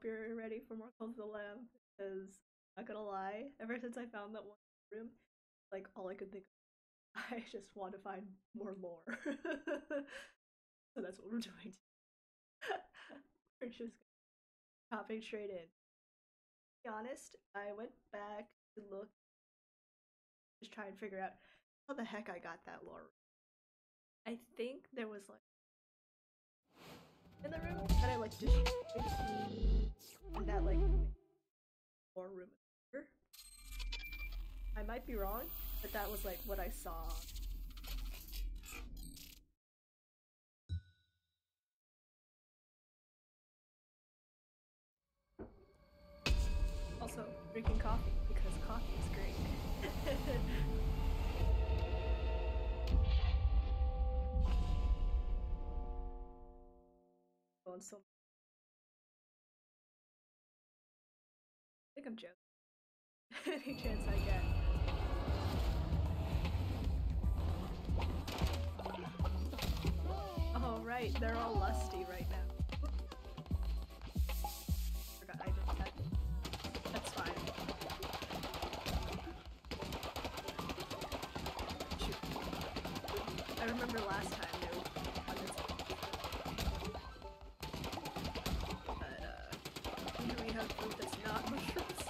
hope you're ready for more Cult of the Lamb because not gonna lie, ever since I found that one room, like all I could think of, I just want to find more lore. so that's what we're doing. we're just hopping straight in. To be honest, I went back to look, just try and figure out how the heck I got that lore. I think there was like in the room that I like and that like more room. I might be wrong, but that was like what I saw. Also, drinking coffee going so I think I'm joking. Any chance I get. Oh right, they're all lusty right now. Christmas.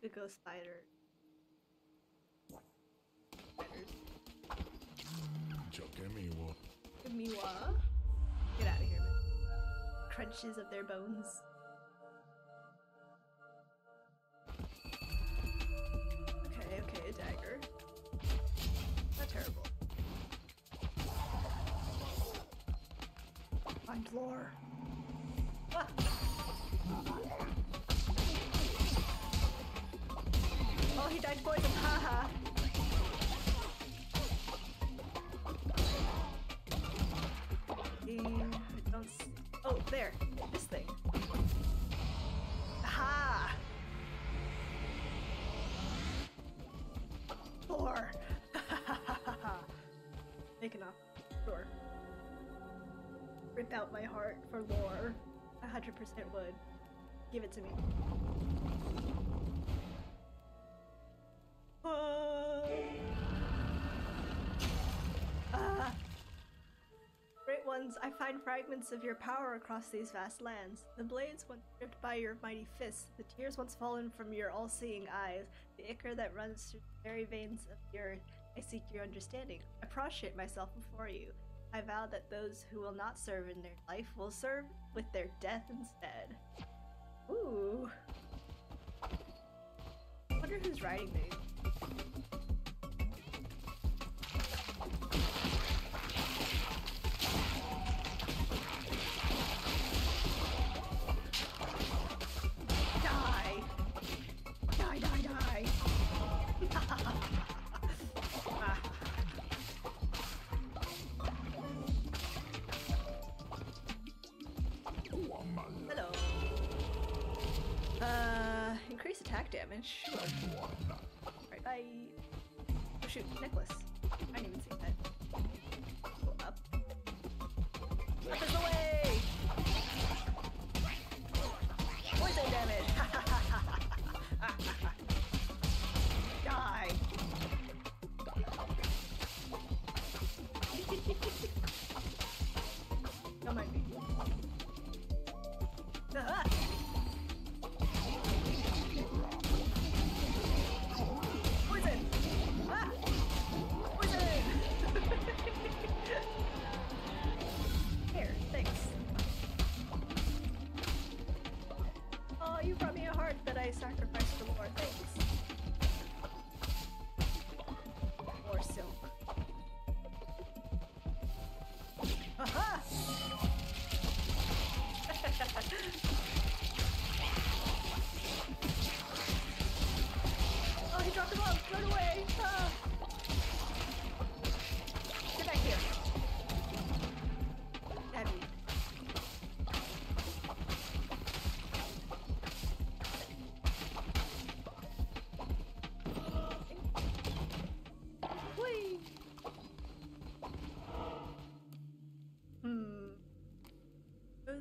could go spider. Miwa. Miwa. Get out of here, man. Crunches of their bones. Out my heart for lore. a 100% would. Give it to me. Uh... Great ones, I find fragments of your power across these vast lands. The blades once stripped by your mighty fists, the tears once fallen from your all-seeing eyes, the ichor that runs through the very veins of the earth. I seek your understanding. I prostrate myself before you. I vow that those who will not serve in their life will serve with their death instead. Ooh. I wonder who's writing these. Bye. Shoot, necklace.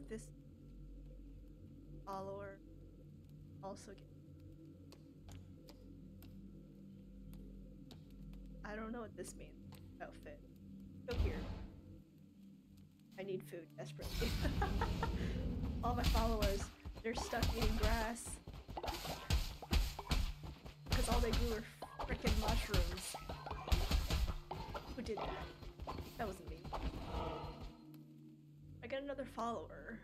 This follower also get? I don't know what this means. Outfit. Go here. I need food desperately. All my followers, they're stuck eating grass. Because all they grew were freaking mushrooms. Who did that? That. I get another follower.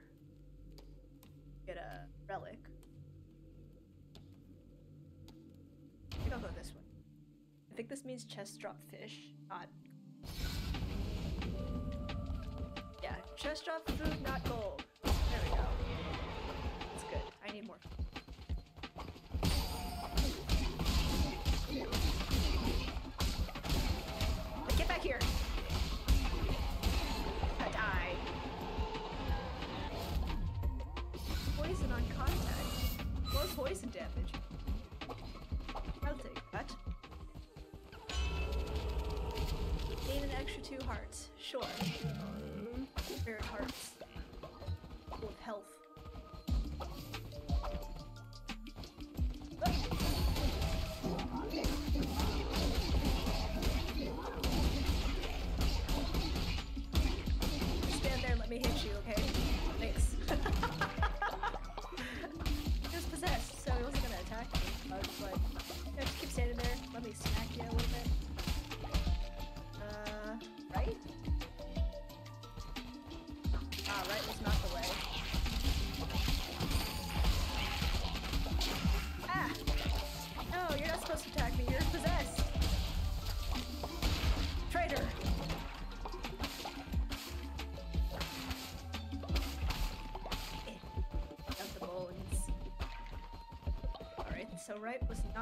Get a relic. I think I'll go this way. I think this means chest drop fish, not. Yeah, chest drop food, not gold. There we go. That's good. I need more. Sure.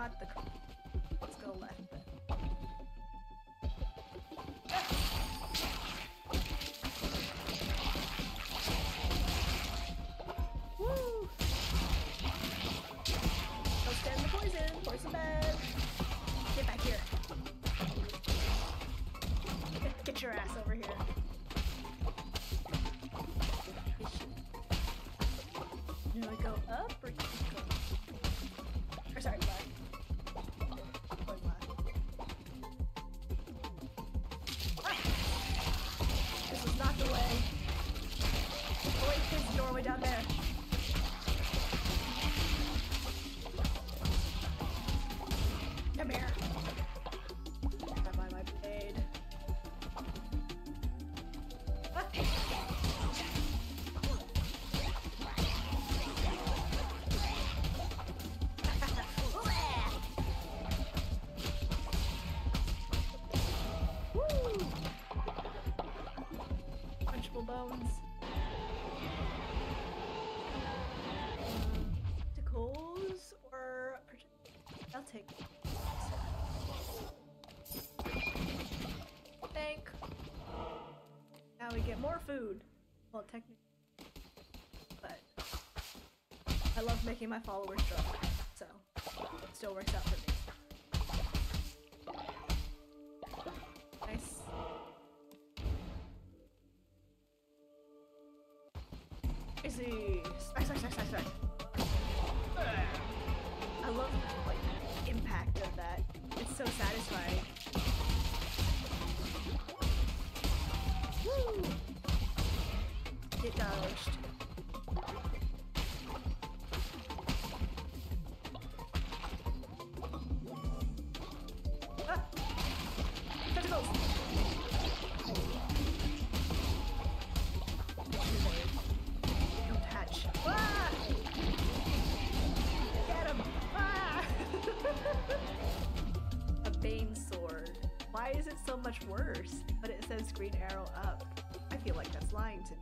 Not the. cor- Let's go left then. Woo! Don't stand the poison! Poison bed! Get back here! Get, get your ass over Bones. Tacos or I'll take. Thank. Now we get more food. Well, technically, but I love making my followers drunk. So it still works out for me. Much worse? But it says green arrow up. I feel like that's lying to me.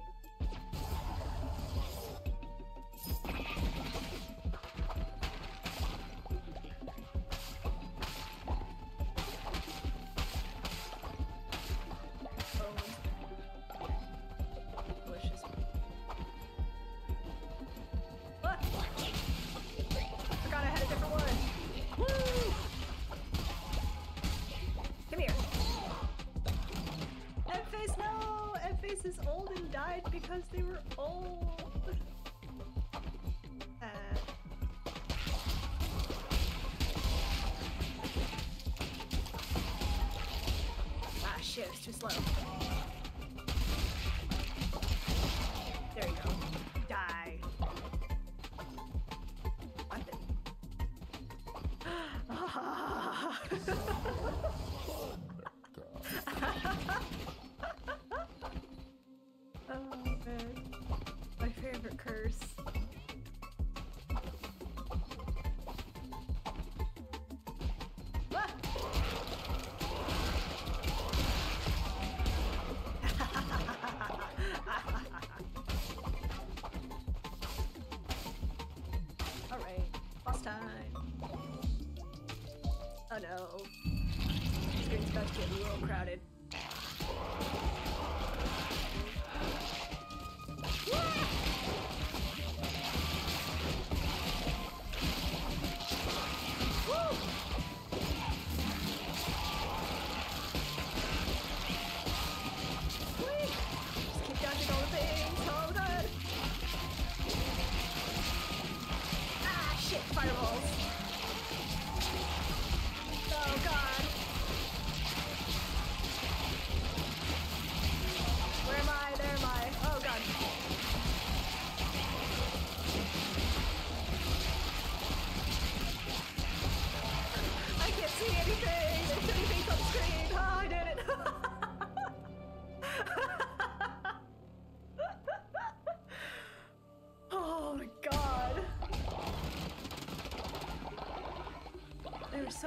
Because they were old. Uh, ah, shit, it's too slow. stuck getting a little crowded.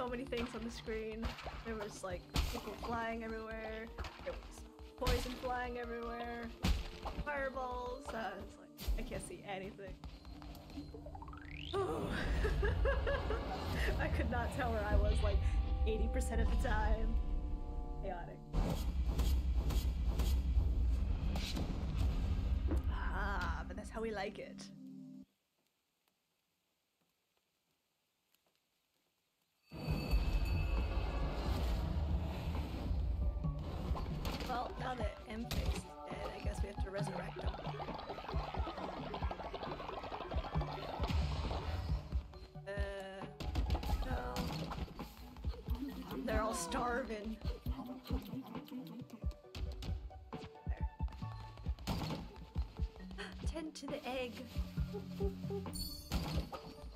So many things on the screen. There was like people flying everywhere. There was poison flying everywhere. Fireballs. Uh, it's like I can't see anything. I could not tell where I was like 80% of the time. Chaotic. Ah, but that's how we like it. To the egg.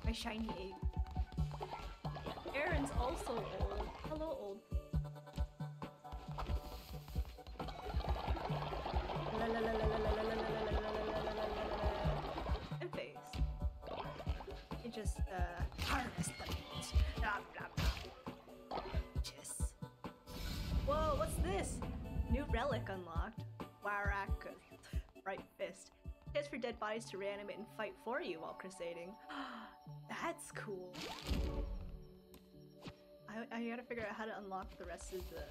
My shiny egg. Aaron's also old. Hello, old. For dead bodies to reanimate and fight for you while crusading. That's cool. I, I gotta figure out how to unlock the rest of the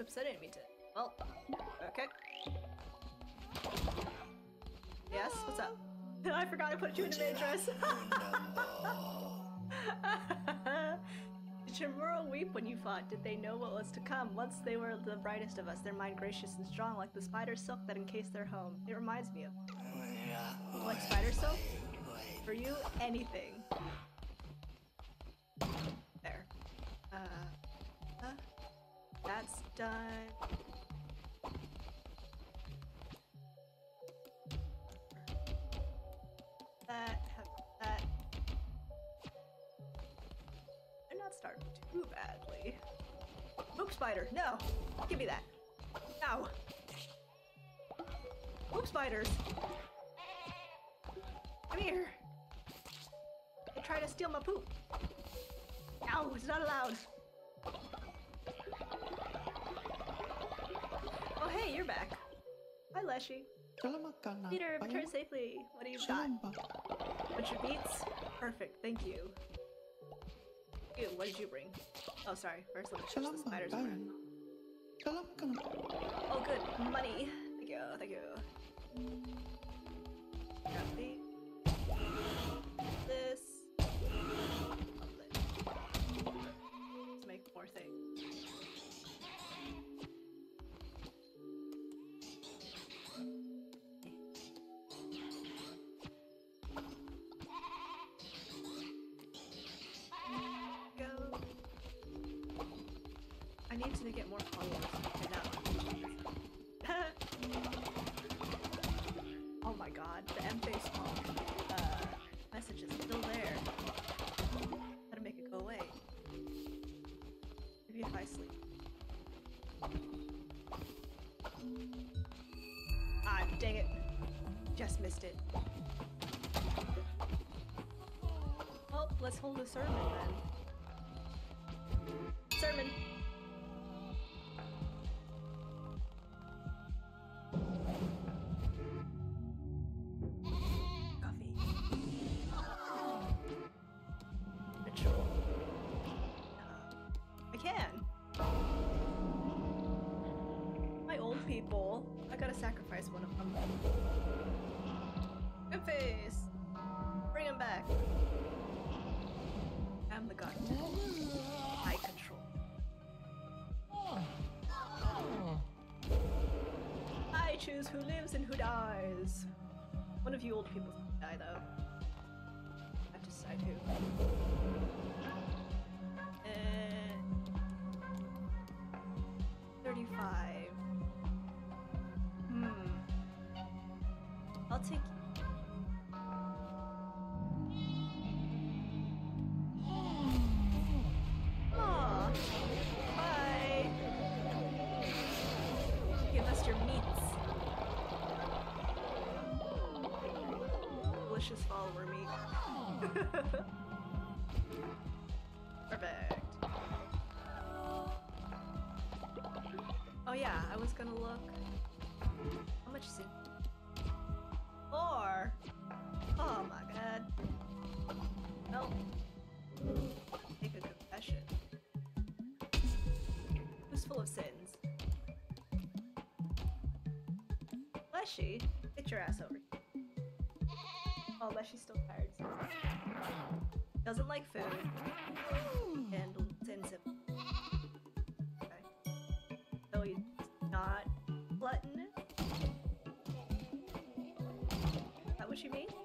Oops, I didn't mean to. Well, okay. Yes, what's up? I forgot I put you in an address. Did Shamura weep when you fought? Did they know what was to come? Once they were the brightest of us, their mind gracious and strong, like the spider silk that encased their home. It reminds me of. Like spider silk? For you, anything. There. Uh, uh, that's done. That. Starting too badly. Poop spider, no! Give me that. No! Poop spiders! Come here! They try to steal my poop. Ow, it's not allowed. Oh hey, you're back. Hi Leshy. Peter, return safely. What do you got? Bunch of beets? Perfect, thank you. Ew, what did you bring? Oh, sorry. First, let me push the spiders around. Oh, good. Money. Thank you, thank you. Copy. This. Lovely. Let's make more things. It. Well, let's hold a sermon then. Who lives and who dies. One of you old people was. How much is it? Four. Oh my god. Well, make a confession. Who's full of sins? Leshy, get your ass over here. Oh, Leshy's still tired. Doesn't like food. Is that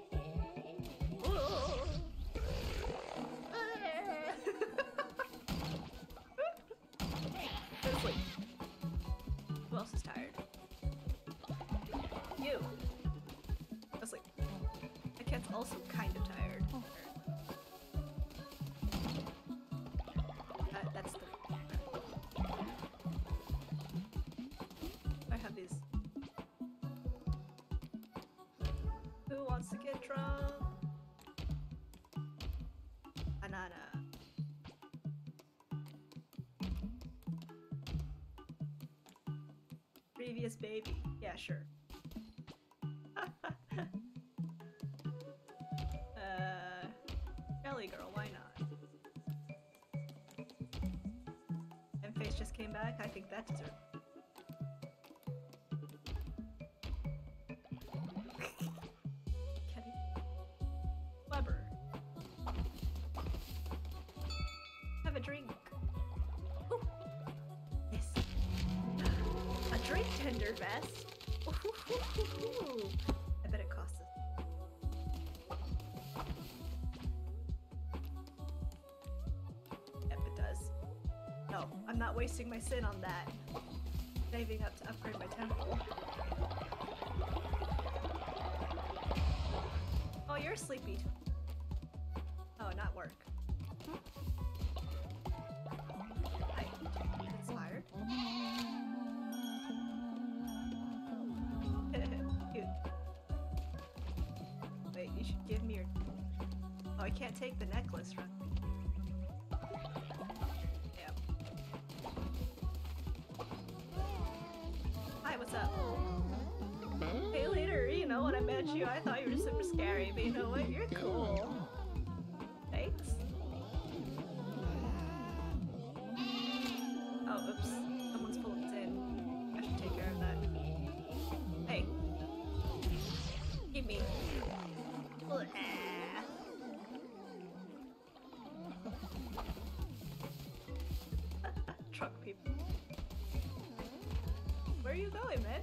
Previous baby. Yeah, sure. Wasting my sin on that. Saving up to upgrade my temple. Oh, you're sleepy. Oh, not work. Hi. Inspired. Cute. Wait, you should give me your. Oh, I can't take the necklace I you, I thought you were super scary, but you know what? You're cool. Thanks. Oh, oops. Someone's pulling in. I should take care of that. Hey. Give me. Truck people. Where are you going, man?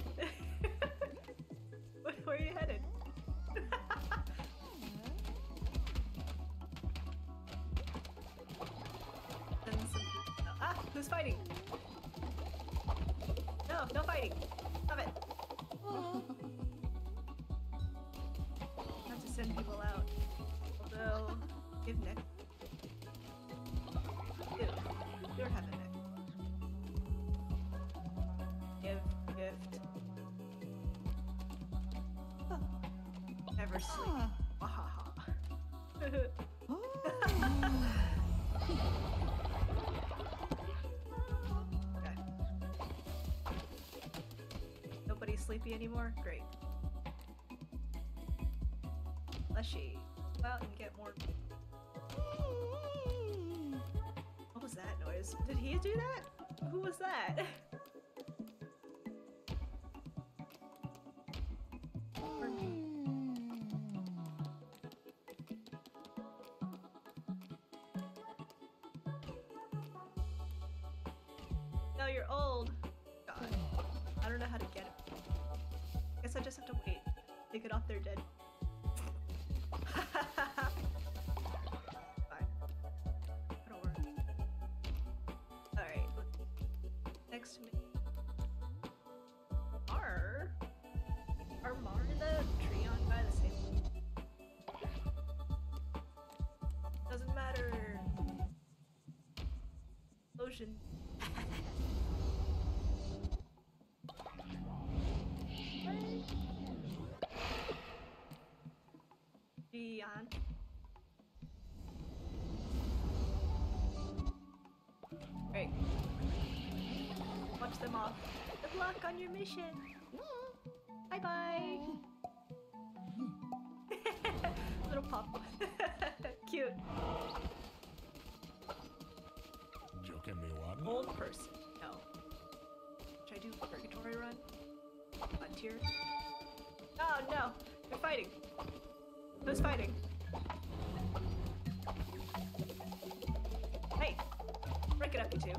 No, fighting. Stop it. I have to send people out. Although, give neck. Ew, you don't have a neck. Give gift. Never sleep. Sleepy anymore? Great. Leshy, go out and get more. What was that noise? Did he do that? Who was that? Off their dead. Alright. Next to me. Are. Are Mar and the Treon by the same? Doesn't matter. Lotion. Gian. Great. Watch them off. Good luck on your mission. Bye bye. Little pop. Cute. Joking me what? Old person. No. Should I do purgatory run? Frontier? Oh no! They're fighting. Who's fighting? Hey! Break it up, you two.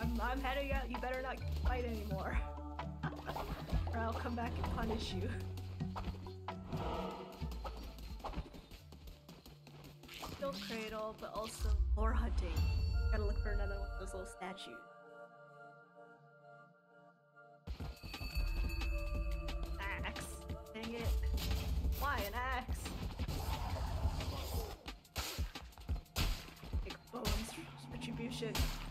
I'm, I'm heading out. You better not fight anymore. or I'll come back and punish you. Still cradle, but also more hunting. Gotta look for another one of those little statues. Retribution.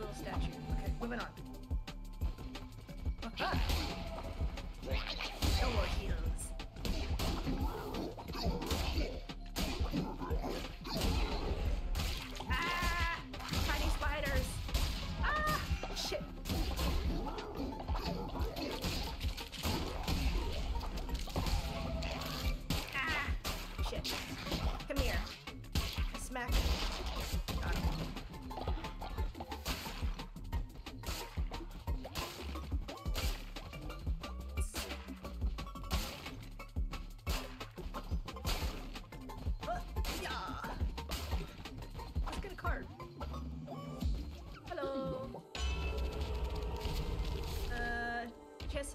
little statue. Okay, women aren't.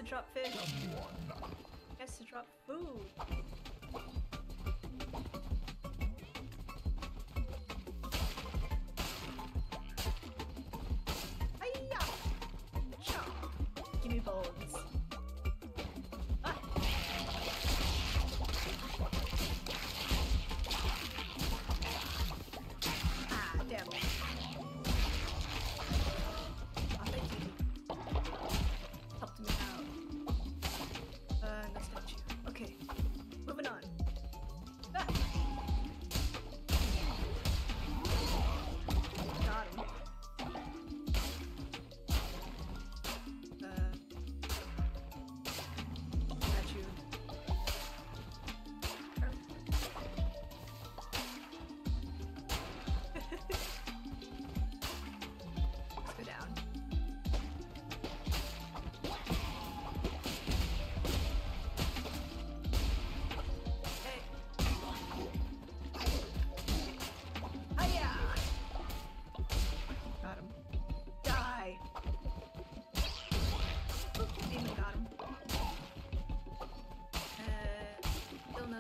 to drop fish. guess to drop food.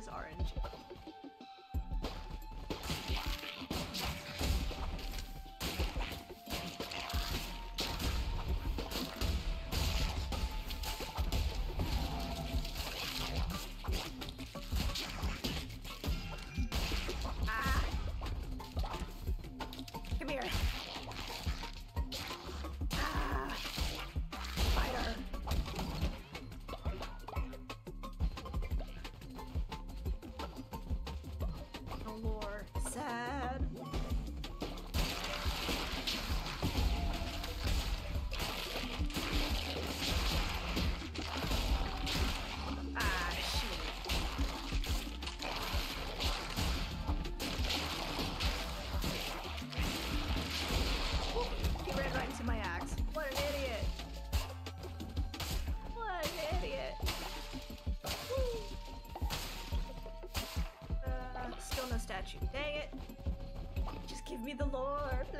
is orange. be the Lord.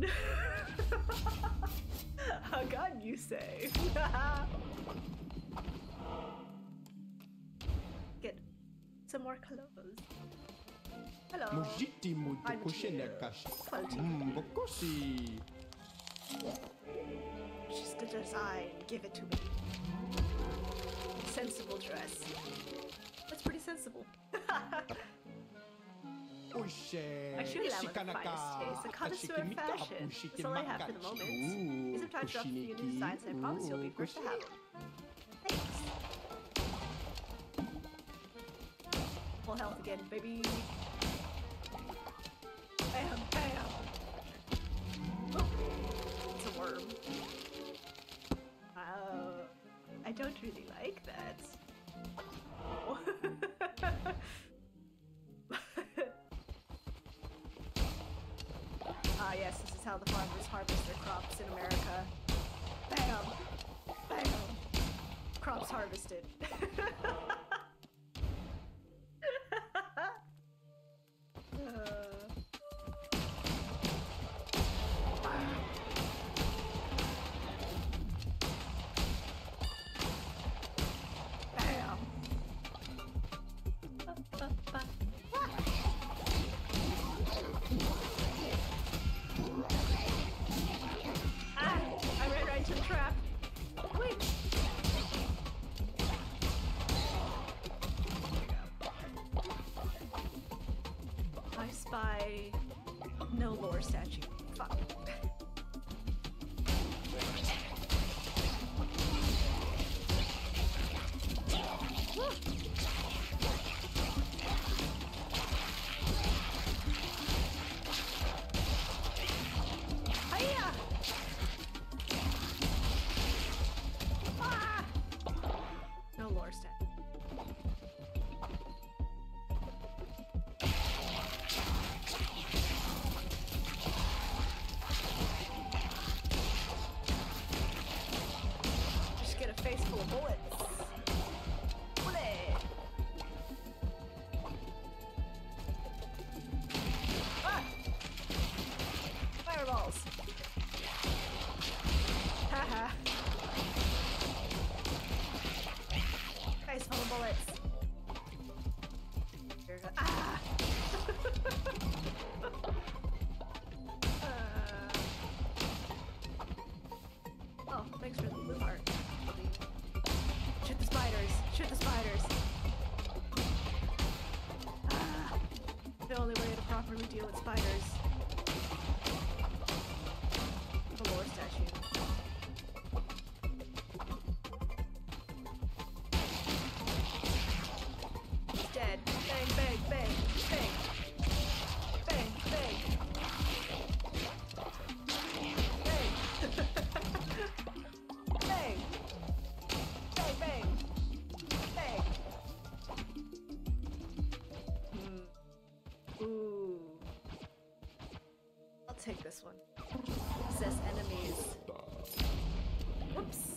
a gun. you say? Get some more clothes. Hello. Mujiti muito I'm kushene kashi. Mm, bokosi. Just the design. Give it to me. Sensible dress. That's pretty sensible. I should have with the finest taste, a connoisseur of fashion. That's all I have for the moment. These are touched up for you new designs, and I promise you'll be first to have them. Thanks. Full health again, baby. Bam, bam. Oh, it's a worm. Wow. I don't really like how the farmers harvest their crops in America. Bam! Bam! Crops harvested. Just a bullets. Take this one. Says enemies. Whoops.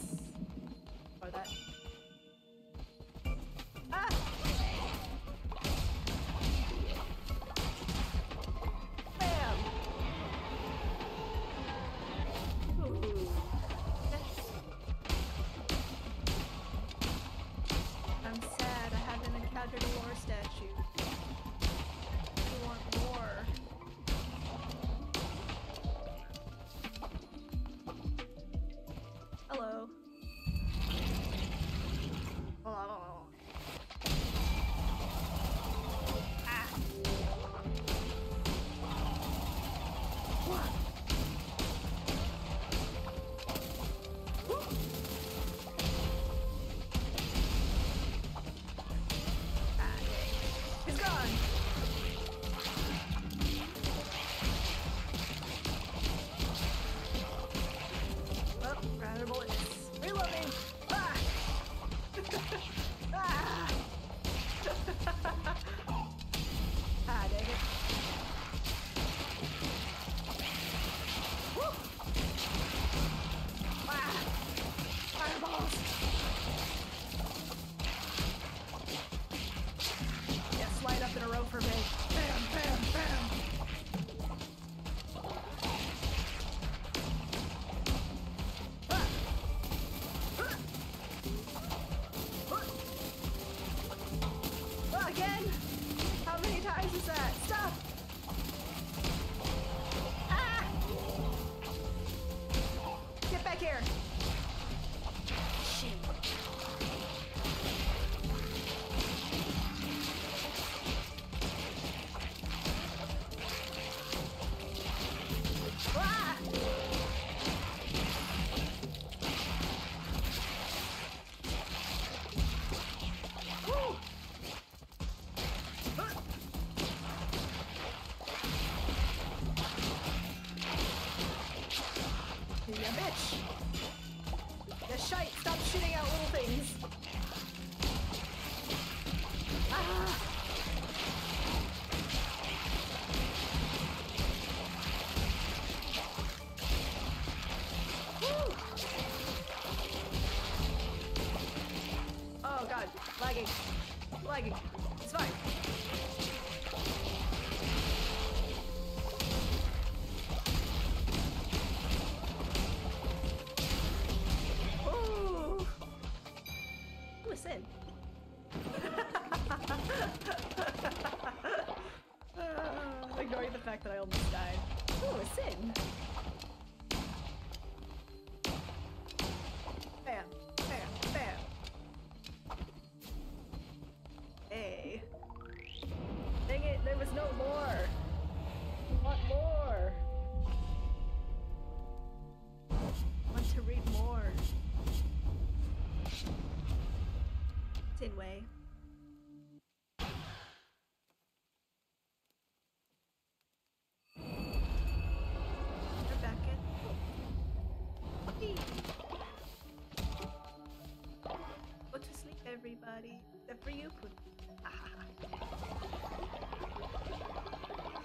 Everybody. Except for you, Put.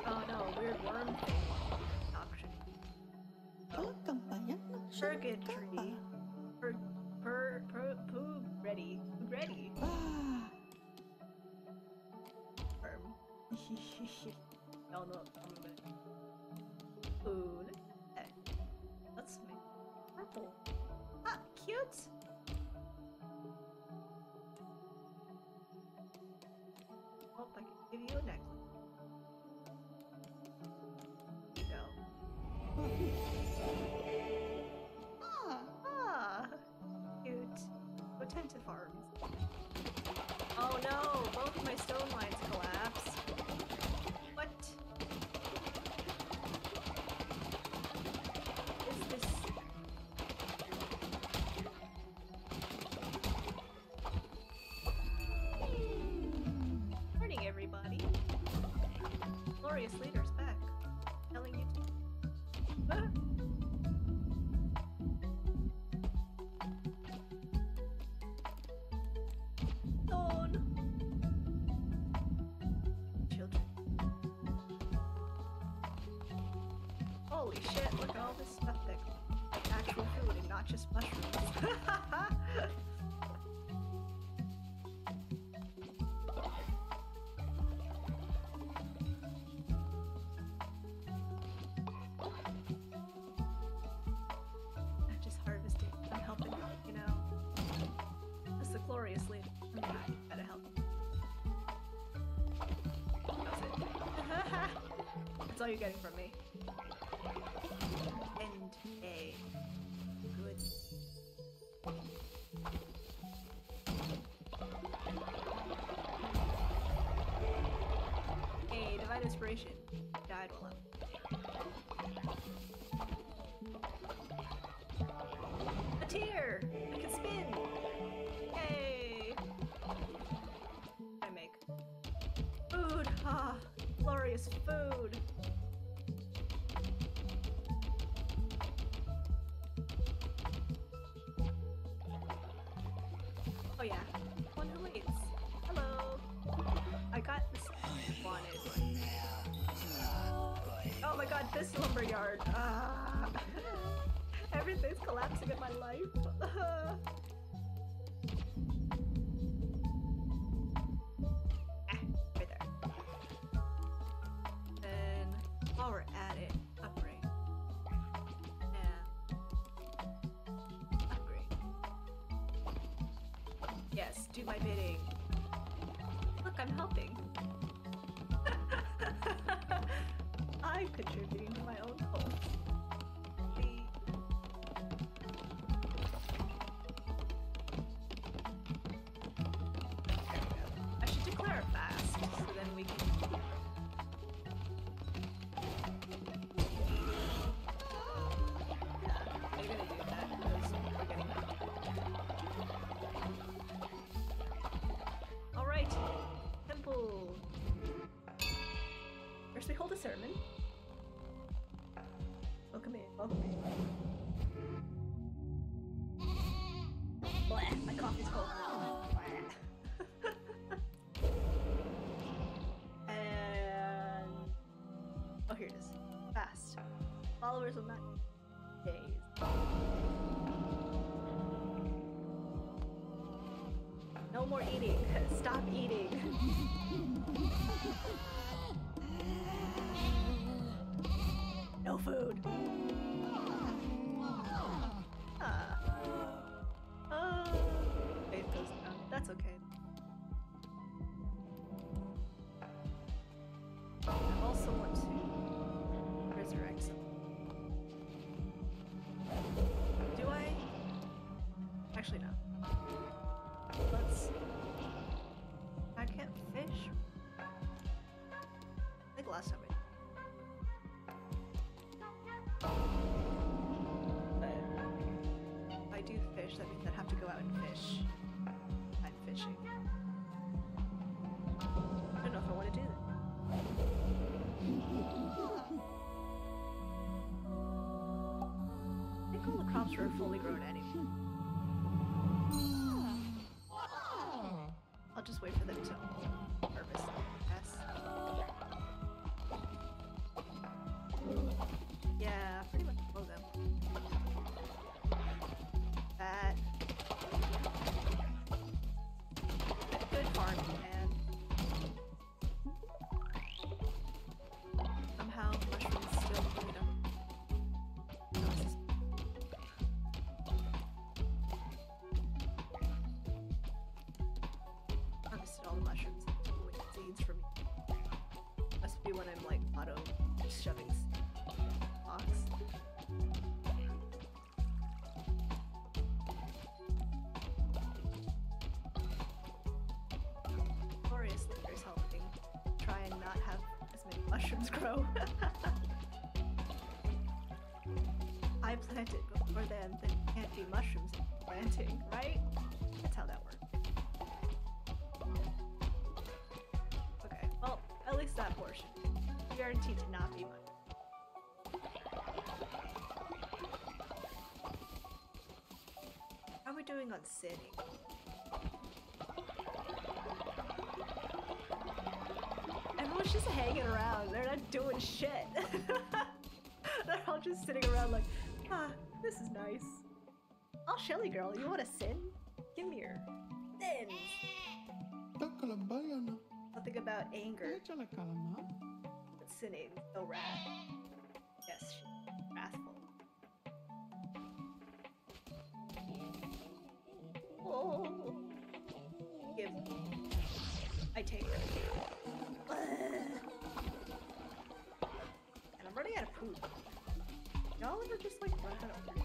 oh no, weird worm thing. Option. Kalau no, both my stone lines Holy shit, look at all this stuff that like actual food and not just mushrooms. I'm just harvesting. I'm helping, you know. That's the glorious lady. I'm not gotta help. That's it. That's all you're getting from me. A. Good. Hey, divine inspiration. Oh yeah, one who waits. Hello. I got this wanted. Oh my god, this lumberyard. Ah. Everything's collapsing in my life. Sermon. Welcome in, welcome in. Bleh, my coffee's cold and oh, here it is. Fast. Followers will not days. No more eating. Stop eating. food. The crops were fully grown anyway. I'll just wait for them to when I'm like auto shoving s- Glorious Liquor's helping try and not have as many mushrooms grow. I planted before then, there can't be mushrooms planting, right? That's how that works. Guaranteed to not be much. How are we doing on sitting? Everyone's just hanging around. They're not doing shit. They're all just sitting around like, ah, this is nice. Oh, Shelly girl, you want to sin? Come here. Sin. Toca la ballena. Something about anger. Sinning, so wrath. Yes, she's wrathful. Oh. Give. I take. And I'm running out of poop. Y'all ever just like run out of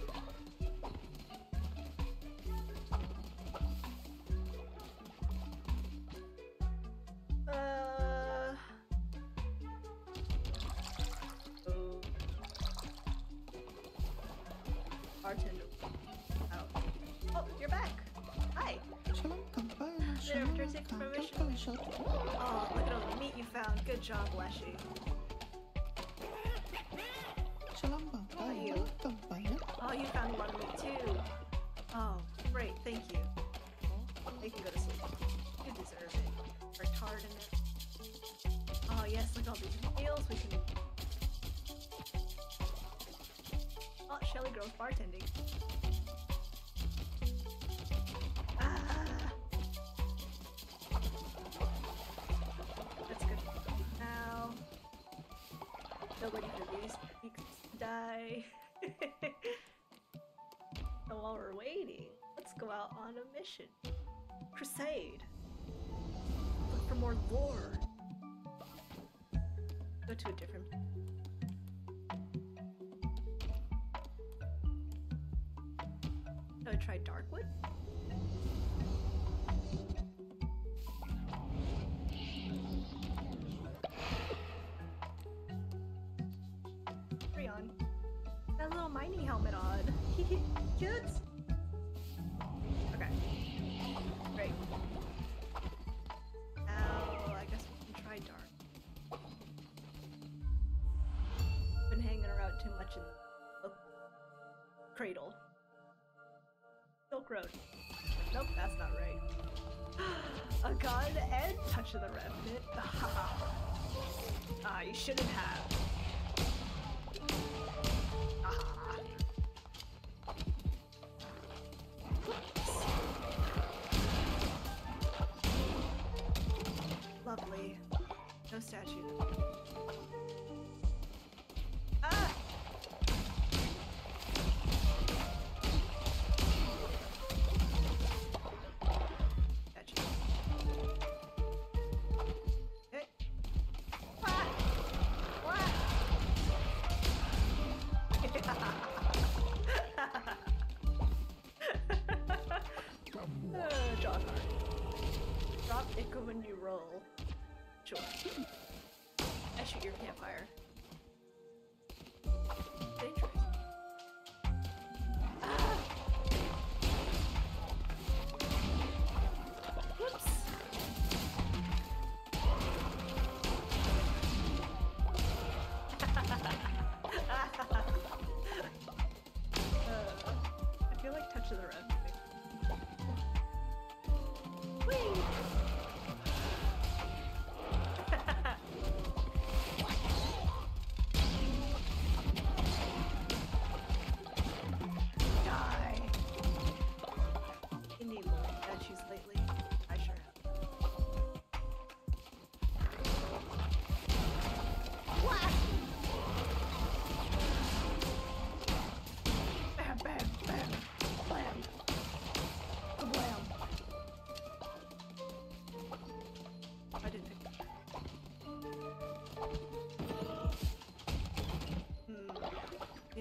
campana. There, after taking permission. Oh, look at all the meat you found. Good job, Leshy. How you? Oh, you found a lot of meat too. Oh, great. Thank you. They can go to sleep. You deserve it. Retard in it. Oh yes, look at all these meals we can. Oh, Shelly girl's bartending. Still waiting these peaks to die. so while we're waiting, let's go out on a mission. Crusade. Look for more lore. Go to a different. Mining helmet on. Kids! Okay. Great. Now, I guess we can try dark. Been hanging around too much in the cradle. Silk Road. Nope, that's not right. A gun and touch of the revenant. ah, you shouldn't have. got you. Ah! Got you. Drop. Drop ickle when you roll. Sure campfire.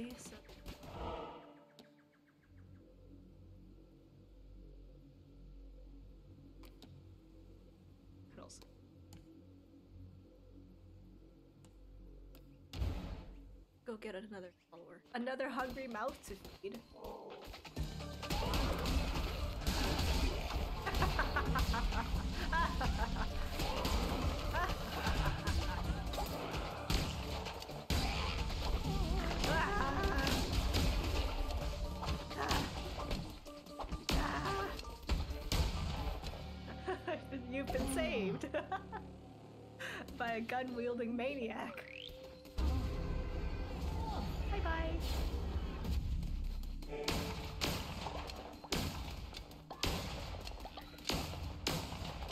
Else? Go get another follower. Another hungry mouth to feed. by a gun wielding maniac. Bye bye.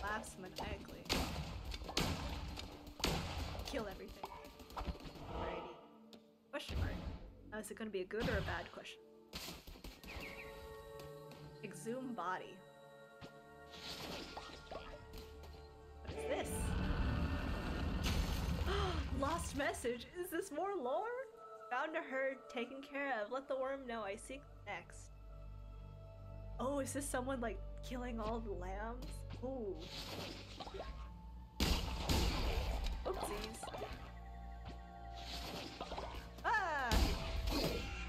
Laughs maniacally. Kill everything. Alrighty. Question mark. Now, is it going to be a good or a bad question? Exhume body. This? Lost message. Is this more lore? Found a herd, taken care of. Let the worm know I seek next. Oh, is this someone like killing all the lambs? Ooh. Oopsies. Ah!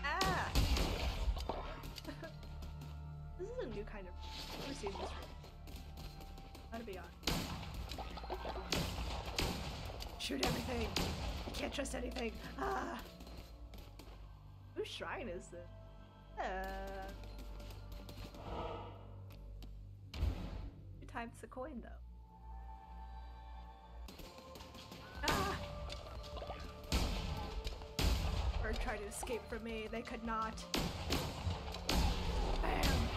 Ah! this is a new kind of. I've this room. Gotta be on. Shoot everything! I can't trust anything! Ah! Whose shrine is this? Uh. Two times the coin, though. Ah! Bird tried to escape from me. They could not. Bam!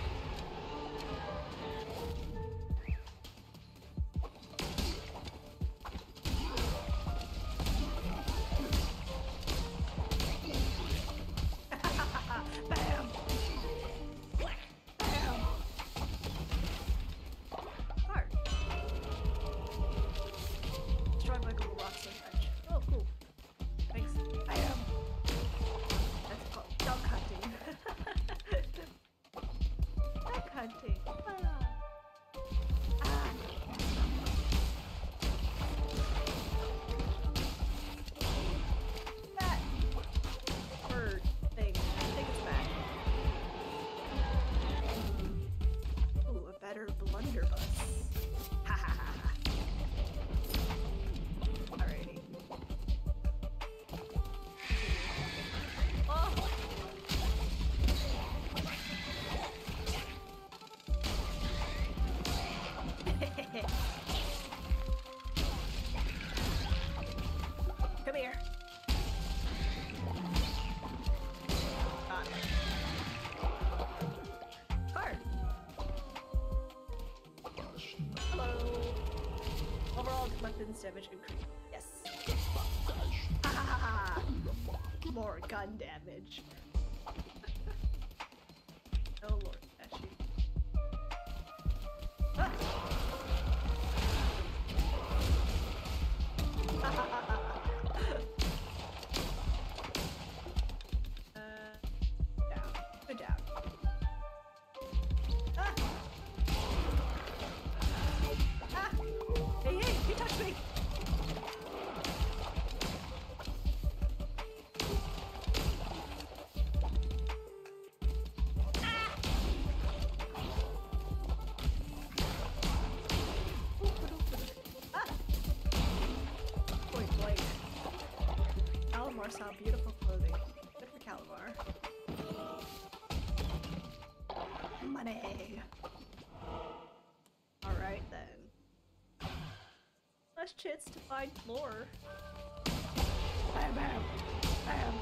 Weapons damage increase. Yes. Ah, More gun damage. Less chance to find more. Bam bam. Bam.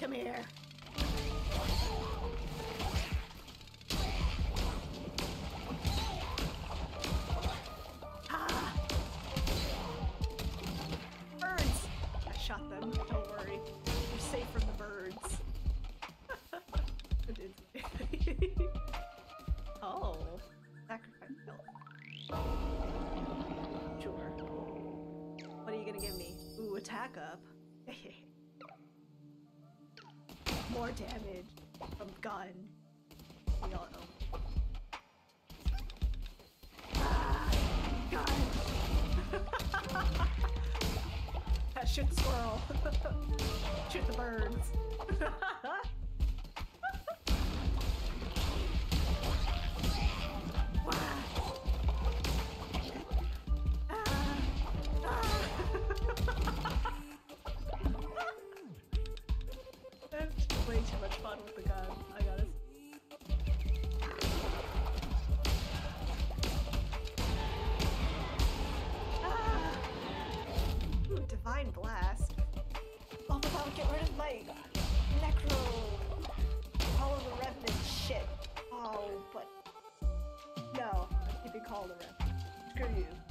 Come here. Damage Divine Blast. Oh, that would get rid of my Necro. Call of the Revenant shit. Oh, but. No, I'm keeping Call the Revenant. Screw you.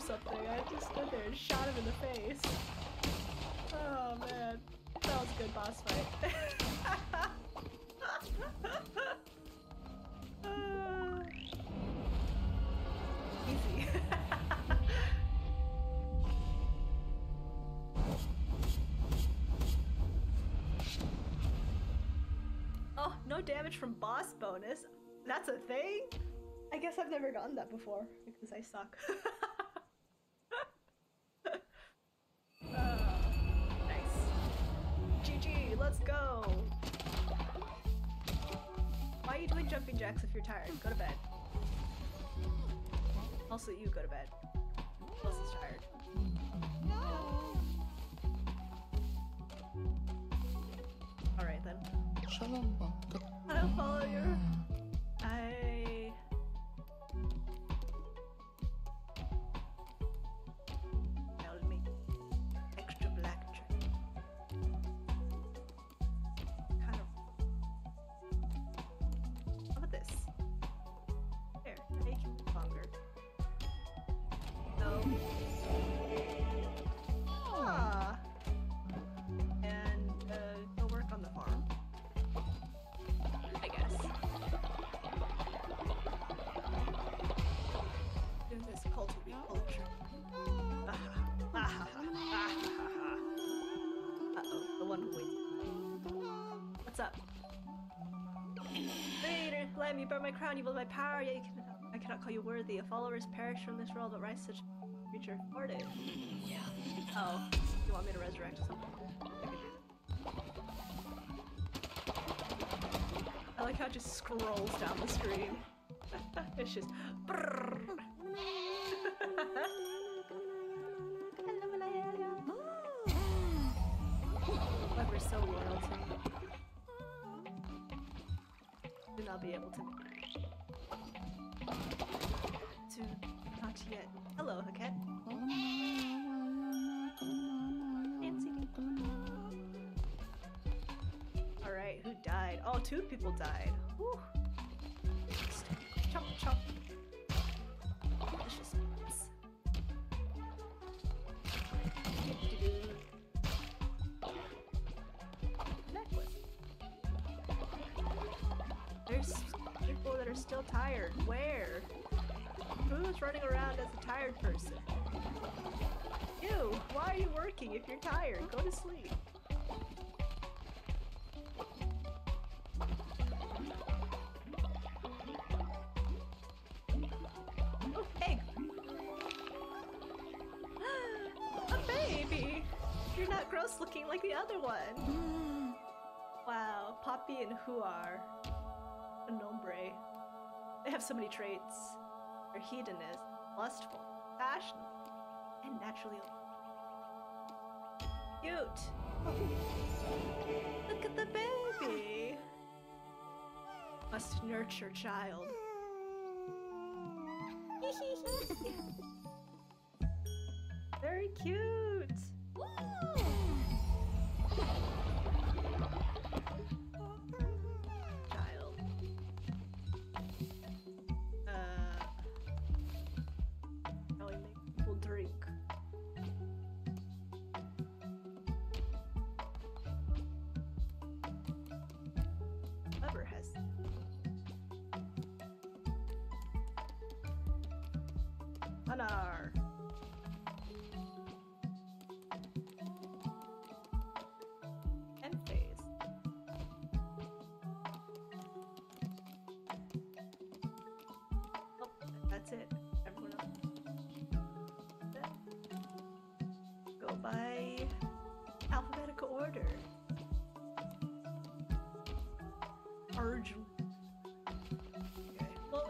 Something. I just stood there and shot him in the face. Oh man. That was a good boss fight. Easy. oh, no damage from boss bonus. That's a thing? I guess I've never gotten that before because I suck. jacks if you're tired? Go to bed. Also, you go to bed. Else is tired? Alright then. Shalom baka. I'll follow your. Up? Vader, let me burn my crown, you will my power, yet you can, I cannot call you worthy. A followers perish from this world, but rise such a creature thwarted. Oh, you want me to resurrect something? I can do that. I like how it just scrolls down the screen. it's just. But we're so loyal to Not be able to. To. Not yet. Hello, Heket. Fancy. Alright, who died? Oh, two people died. Still tired. Where? Who's running around as a tired person? You! Why are you working if you're tired? Go to sleep. So many traits. They're hedonist, lustful, fashionable, and naturally cute. Look at the baby. Must nurture child. Very cute.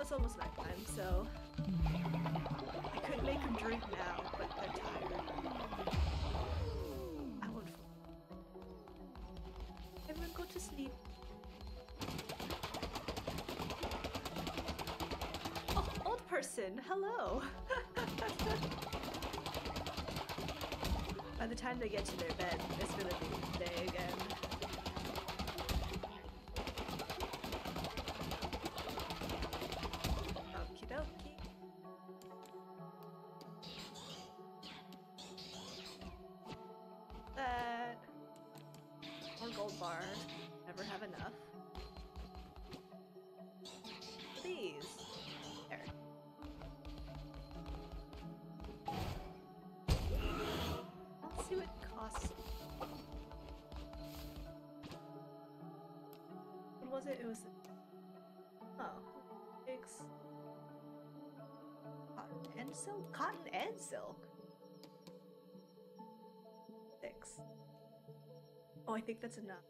It's almost nighttime, so I could make them drink now, but they're tired. I won't. fall. Everyone go to sleep. Oh, old person, hello. By the time they get to their bed, it's gonna be day again. It? It was. Oh. Six. Cotton and silk? Cotton and silk? Six. Oh, I think that's enough.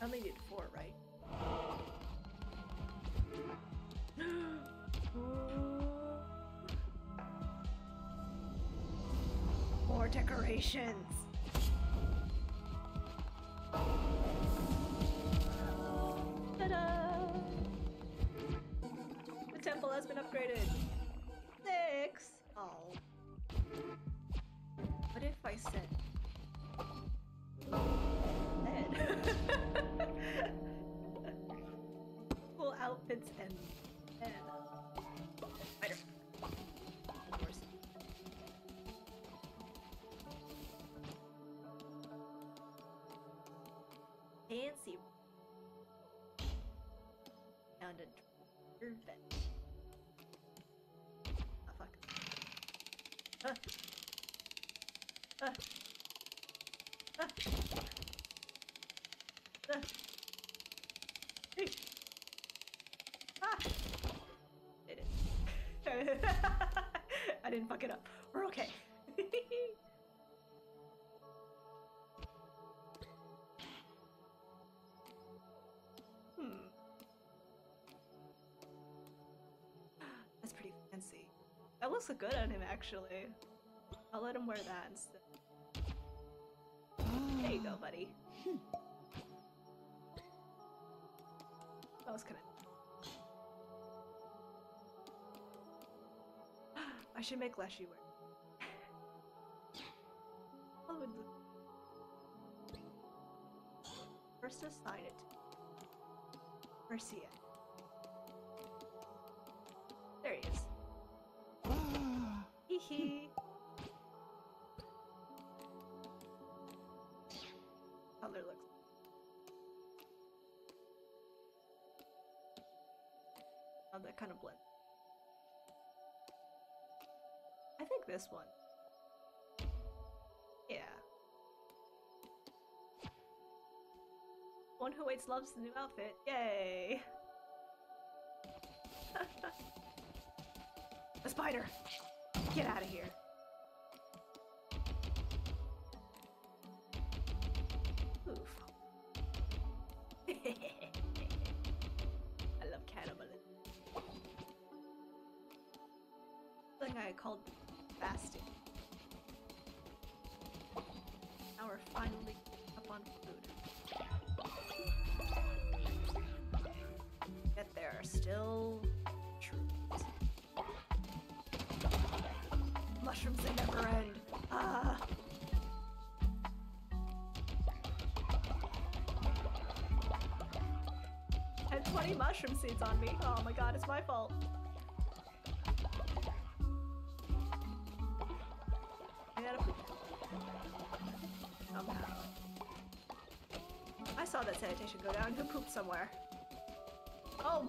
I only need four, right? More decorations. Temple has been upgraded. Six. Oh. What if I said oh, head? cool outfits and course. Fancy. Found a treasure I didn't fuck it up. We're okay. Looks good on him, actually. I'll let him wear that instead. There you go, ah. buddy. Hmm. That was kind of. I should make Leshy wear. What would the- First assign it. Where's How that kind of blend. I think this one. Yeah. One who waits loves the new outfit. Yay! A spider! Get out of here. Called fasting. Now we're finally up on food. Yet there are still shrooms. Mushrooms they never end. Ah. Had 20 mushroom seeds on me. Oh my god, it's my fault.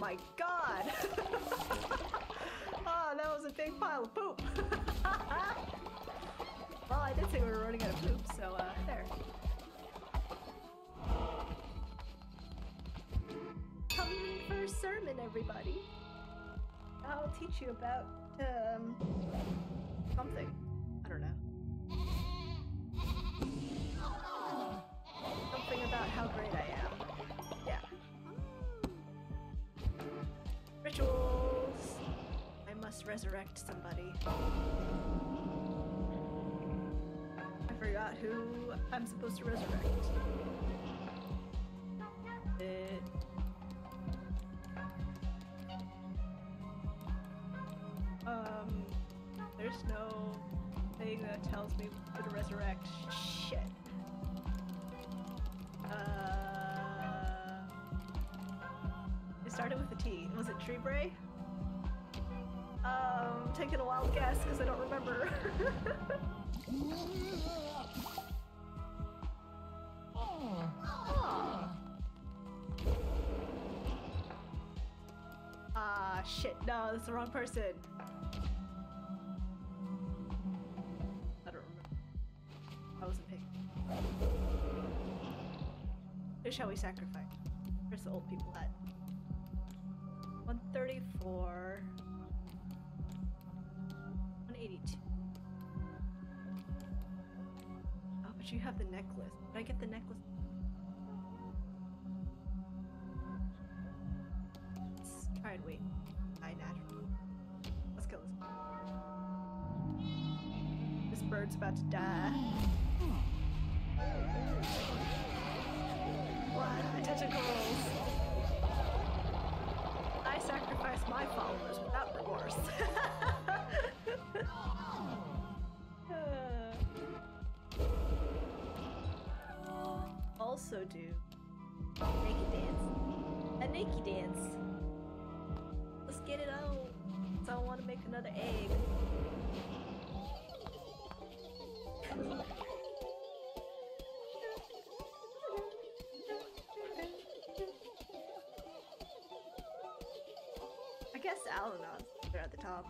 My god! oh, that was a big pile of poop. well, I did say we were running out of poop, so uh, there. Come for a sermon, everybody. I'll teach you about um something. Must somebody. I forgot who I'm supposed to resurrect. It. Um, there's no thing that tells me who to resurrect. Shit. Uh, it started with a T. Was it Treebray? Um, taking a wild guess because I don't remember. Ah, shit. No, that's the wrong person. I don't remember. I wasn't picking. Who shall we sacrifice? Where's the old people at? I get the necklace? Let's try and wait. Die naturally. Let's kill this. This bird's about to die. What? Tentacles. I sacrifice my followers egg. I guess Alanon's there at the top.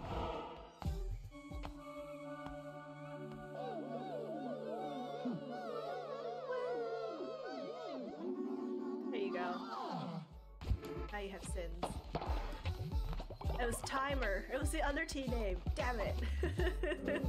There you go. Now you have sins. It was Timer. It was the other T name. Damn it.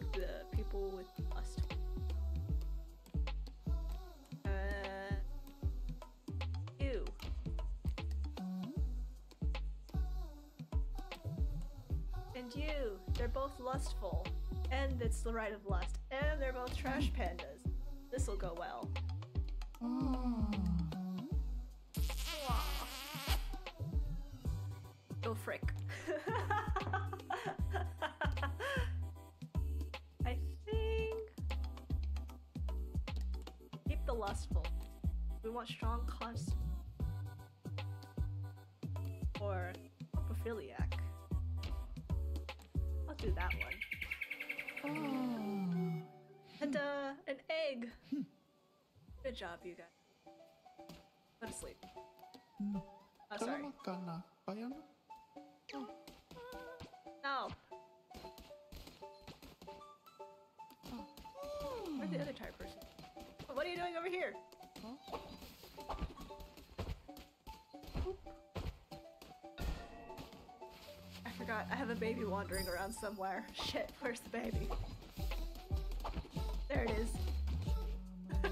like the people with lust. Uh, you. And you. They're both lustful. And it's the right of lust. And they're both trash pandas. This'll go well. Go uh, an egg. Good job, you guys. Go to sleep. Hmm. Oh, sorry. Salamat ka na. Kaya na. Uh, no. Hmm. Where's the other tired person? Oh, what are you doing over here? I forgot. I have a baby wandering around somewhere. Shit, where's the baby? There it is.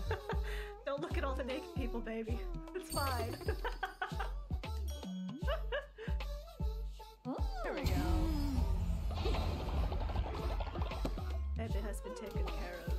Don't look at all the naked people, baby. It's fine. there we go. Mm. Baby has been taken care of.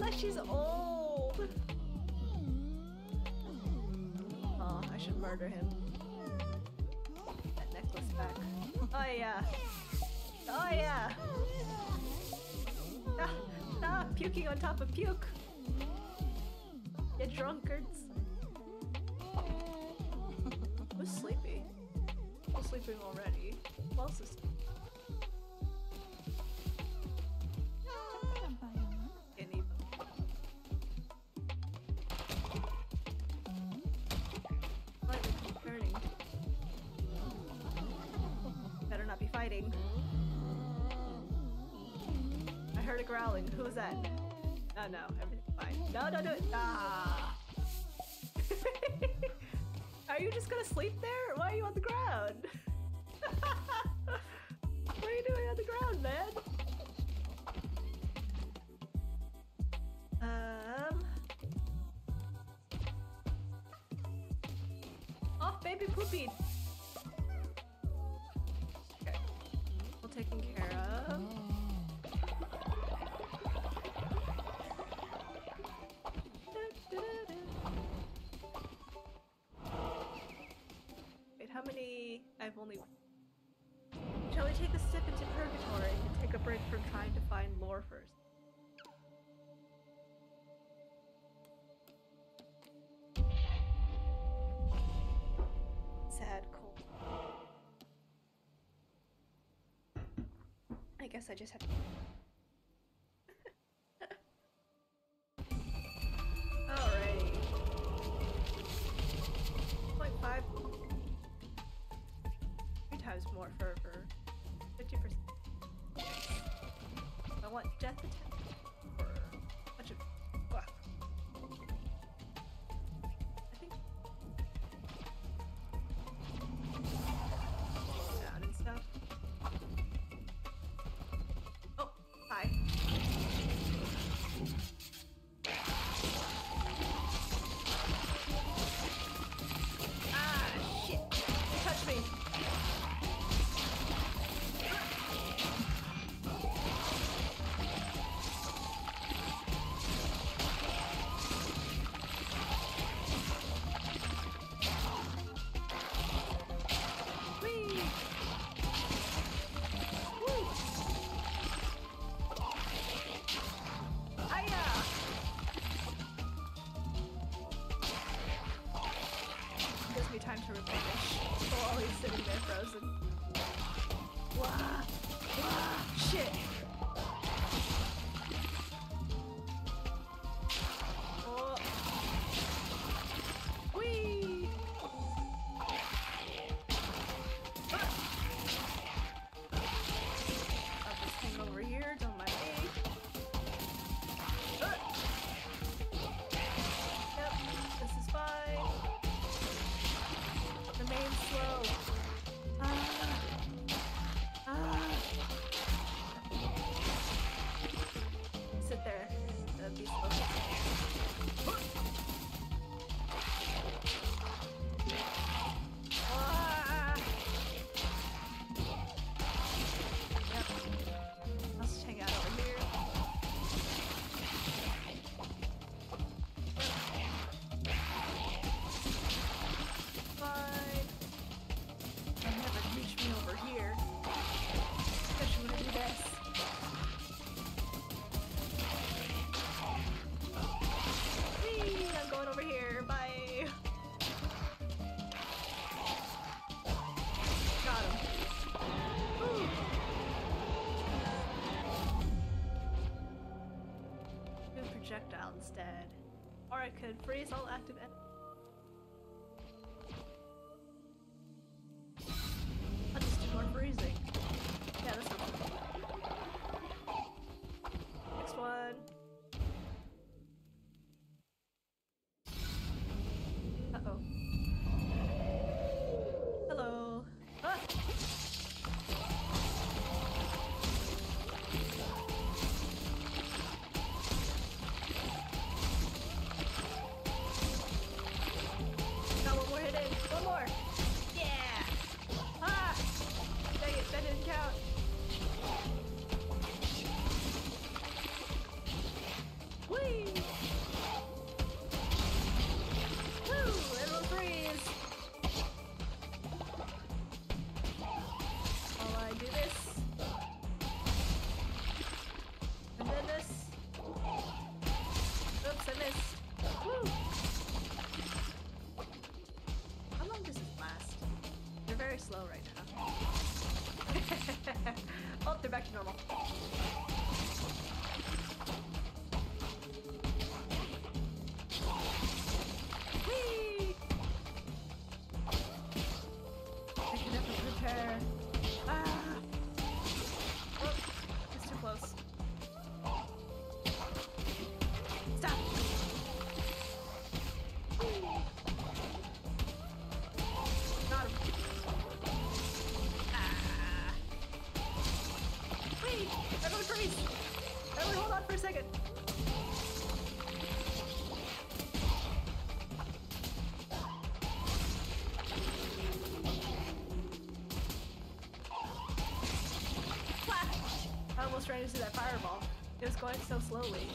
Oh she's old. Oh, I should murder him. That necklace back. Oh yeah. Oh yeah. Ah, ah, puking on top of puke. Fighting. I heard a growling. Who was that? Oh no, everything's fine. No, don't do it. Ah. are you just gonna sleep there? Why are you on the ground? I guess I just have to. instead. Or I could freeze all active right into that fireball. It was going so slowly.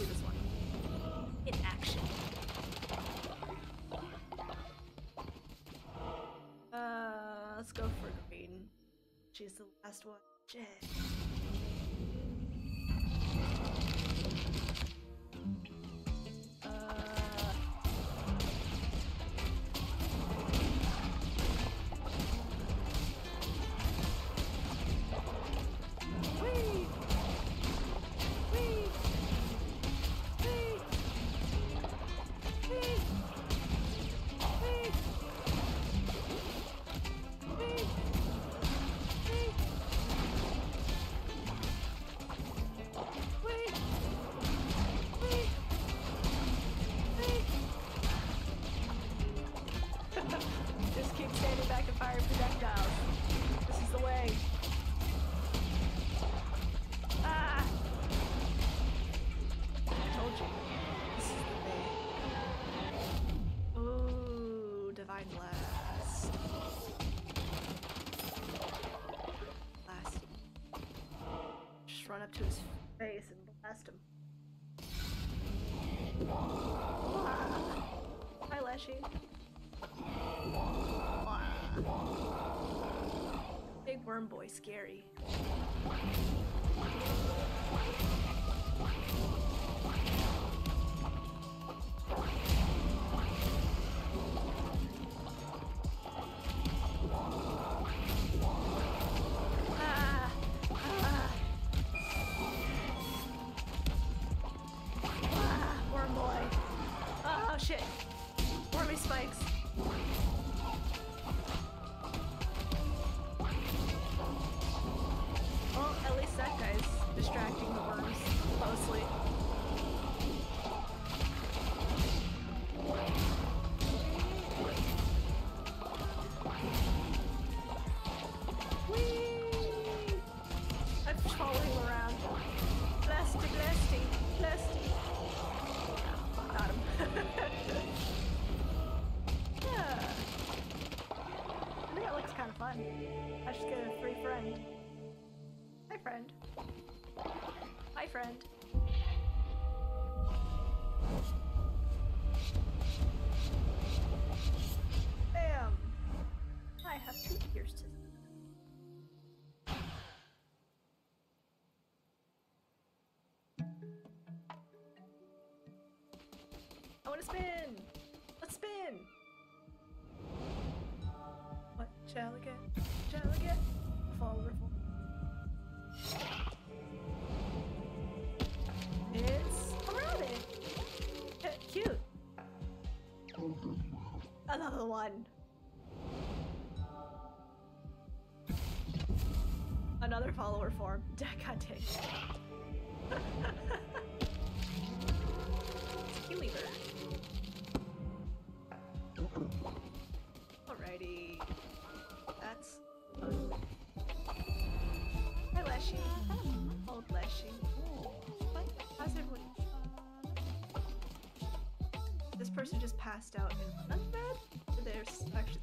See this one in action. Uh, let's go for green. She's the last one. Shit. Up to his face and blast him. Hi, Leshy. Big worm boy, scary. I want to spin! Let's spin! What shall I get? Shall I get? Follower form. It's a rabbit! Cute! Another one! Another follower form. God dang Leshy. How's everyone? This person just passed out in of bed? There's actually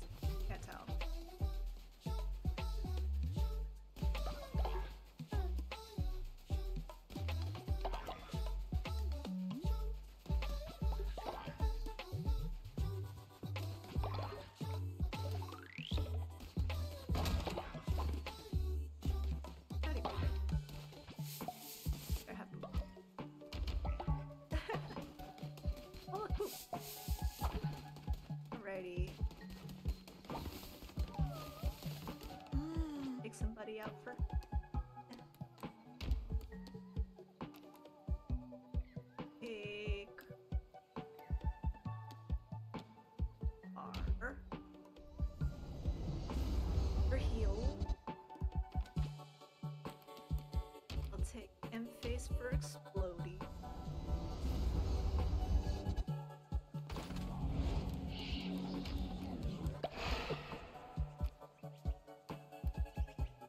M face for exploding.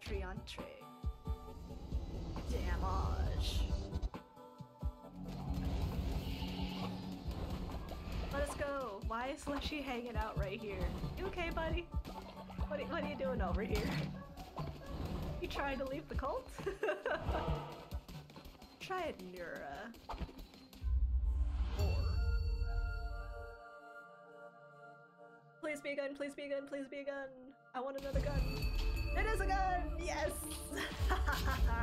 Triantre. Damage. Let us go. Why is Leshy hanging out right here? You okay, buddy? What are, what are you doing over here? You trying to leave the cult? try it, Nura. Uh, please be a gun, please be a gun, please be a gun. I want another gun. It is a gun! Yes!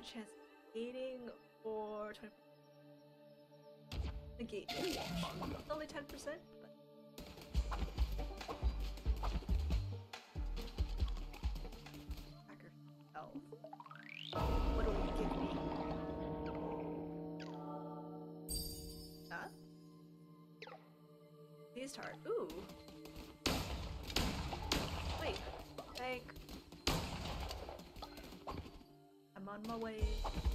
the chance gating or 20 The gate. It's only 10%, but. Hacker. What do we give me? Huh? These tart. on my way.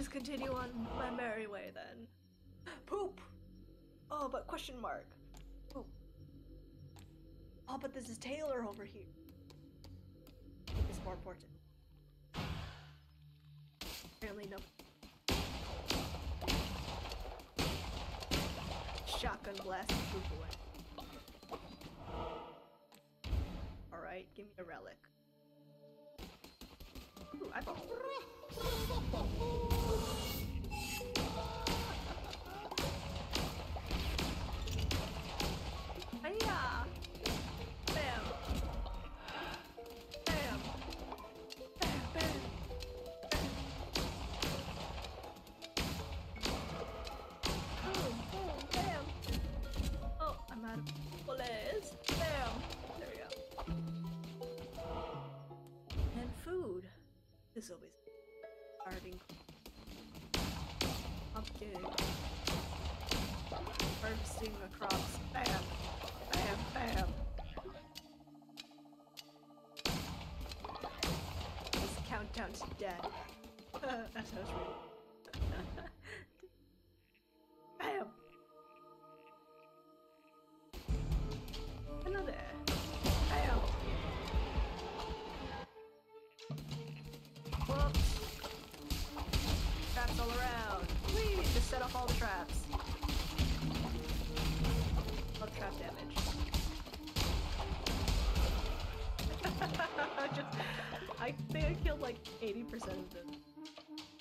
just continue on my merry way then. Poop! Oh, but question mark. Poop. Oh, but this is Taylor over here. harvesting the crops. Bam! Bam! Bam! This countdown to death. that sounds rude. Bam! All around! Whee! Just set off all trap damage. Just, I think I killed like 80% of them.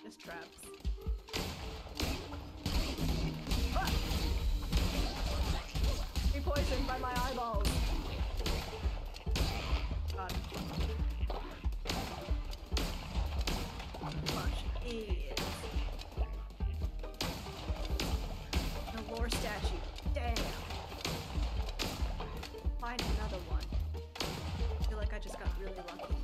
Just traps. Be poisoned by my eyeballs. I just got really lucky.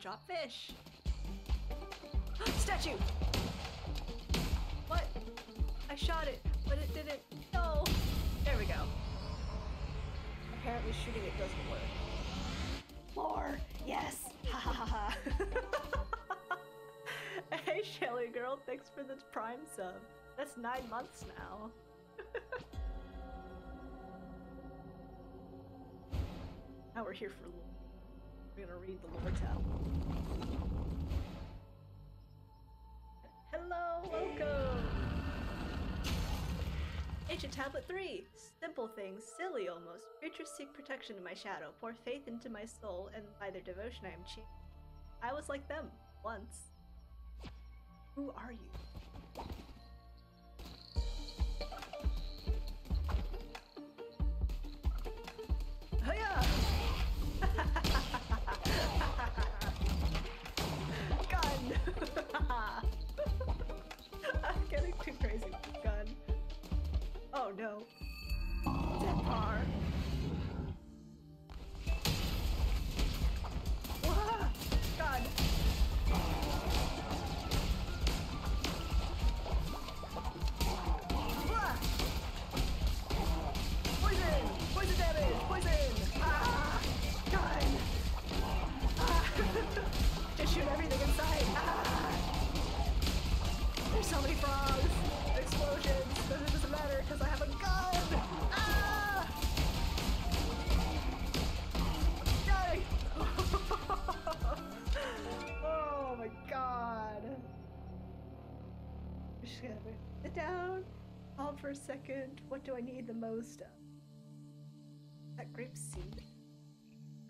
Drop fish. Statue. What? I shot it, but it didn't. No. There we go. Apparently, shooting it doesn't work. More. Yes. Ha ha ha ha. hey, Shelly girl. Thanks for the prime sub. That's nine months now. now we're here for. We're gonna read the lore tab. Hello, welcome. Ancient Tablet 3. Simple things, silly almost. Creatures seek protection in my shadow, pour faith into my soul, and by their devotion I am changed. I was like them, once. Who are you? I'm getting too crazy gun. Oh no. Gonna sit down, hold for a second. What do I need the most of? That grape seed?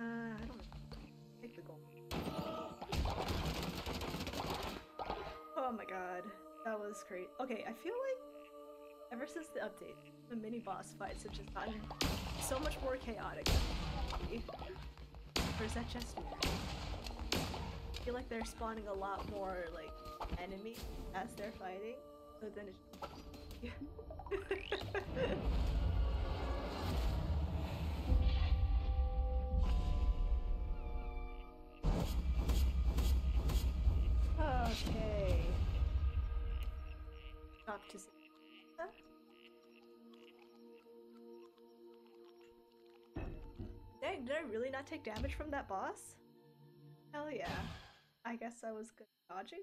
Uh, I don't know. Take the gold. Oh my god, that was great. Okay, I feel like ever since the update, the mini boss fights have just gotten so much more chaotic. Or is that just me? I feel like they're spawning a lot more like enemies as they're fighting. Then Okay. Talk to. Dang, did I really not take damage from that boss? Hell yeah. I guess I was good dodging.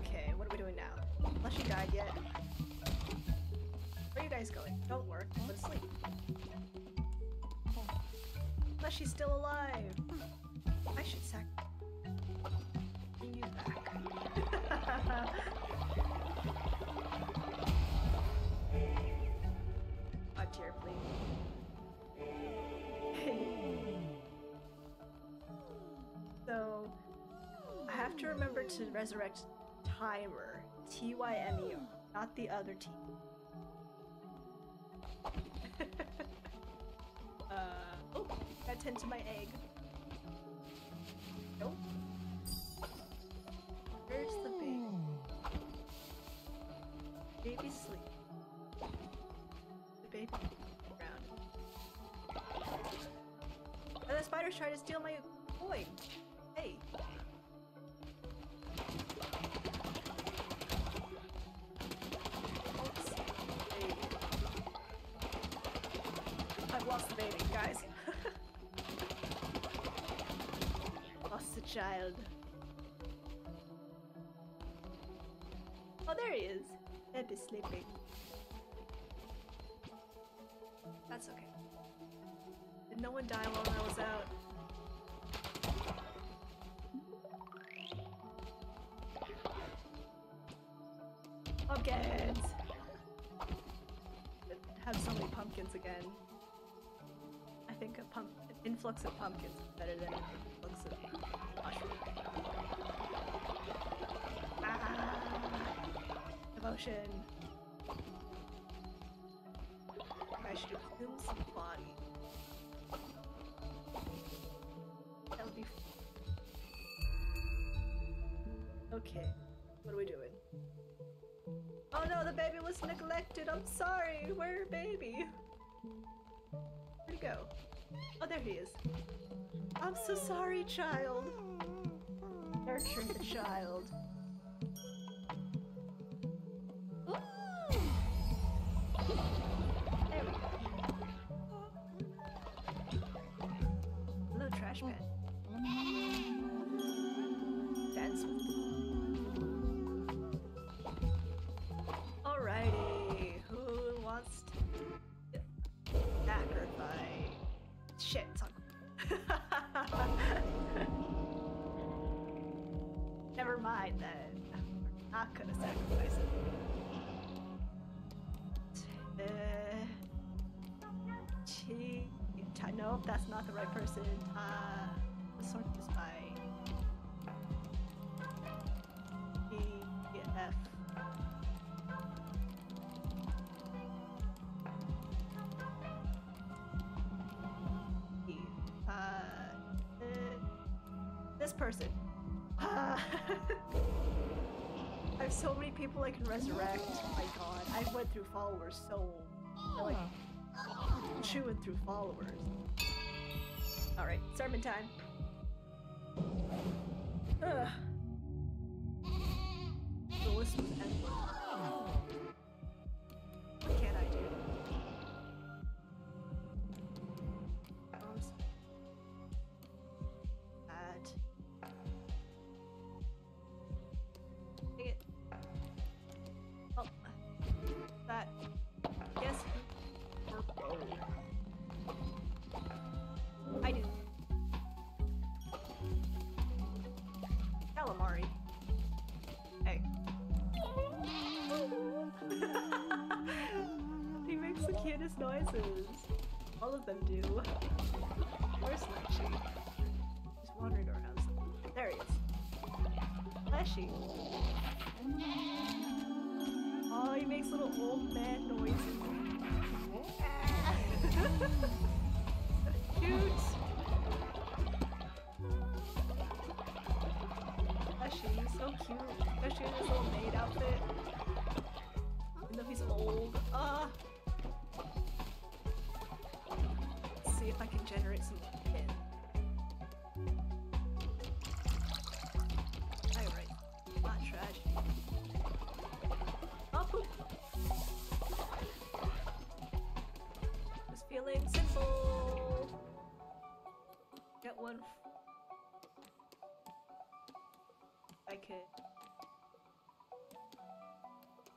Okay, what are we doing now? Unless she died yet. Where are you guys going? Don't work. Go to sleep. Unless she's still alive. I should sack you back. have to remember to resurrect Timer. T Y M E R, not the other T. uh, oh, tend to my egg. Nope. Where's the baby? Baby sleep. The baby around. And the spider's trying to steal my coin. Hey. Child. Oh, there he is. Ed is sleeping. That's okay. Did no one die while I was out? Oh, pumpkins! Have so many pumpkins again. I think a pump an influx of pumpkins is better than an influx of. Ah, devotion. I should consume some body. That would be. Okay, what are we doing? Oh no, the baby was neglected. I'm sorry. Where baby? Where'd he go? Oh, there he is. I'm so sorry, child. Nurture the child. Hello, trash man. Dance with We're not gonna sacrifice it. Uh. T- Nope, that's not the right person. Uh, sort this by E F. E. Uh, uh, this person. I have so many people I can resurrect. Oh my god, I went through followers so like chewing through followers. All right, sermon time. Ugh. Makes noises. All of them do. Where's Fleshy? He's wandering around. There he is. Fleshy. Oh, he makes little old man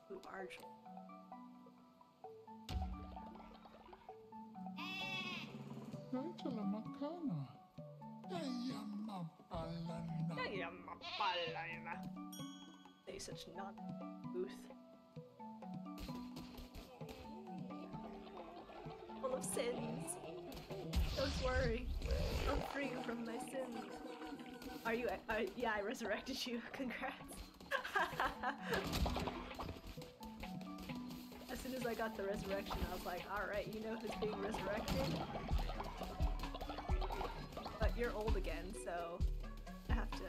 do Argel. Angela Macana. Say such non booth. Full of sins. Don't worry. I'm free from my sins. Are you? Uh, yeah, I resurrected you. Congrats. as I got the resurrection, I was like, alright, you know who's being resurrected? But you're old again, so I have to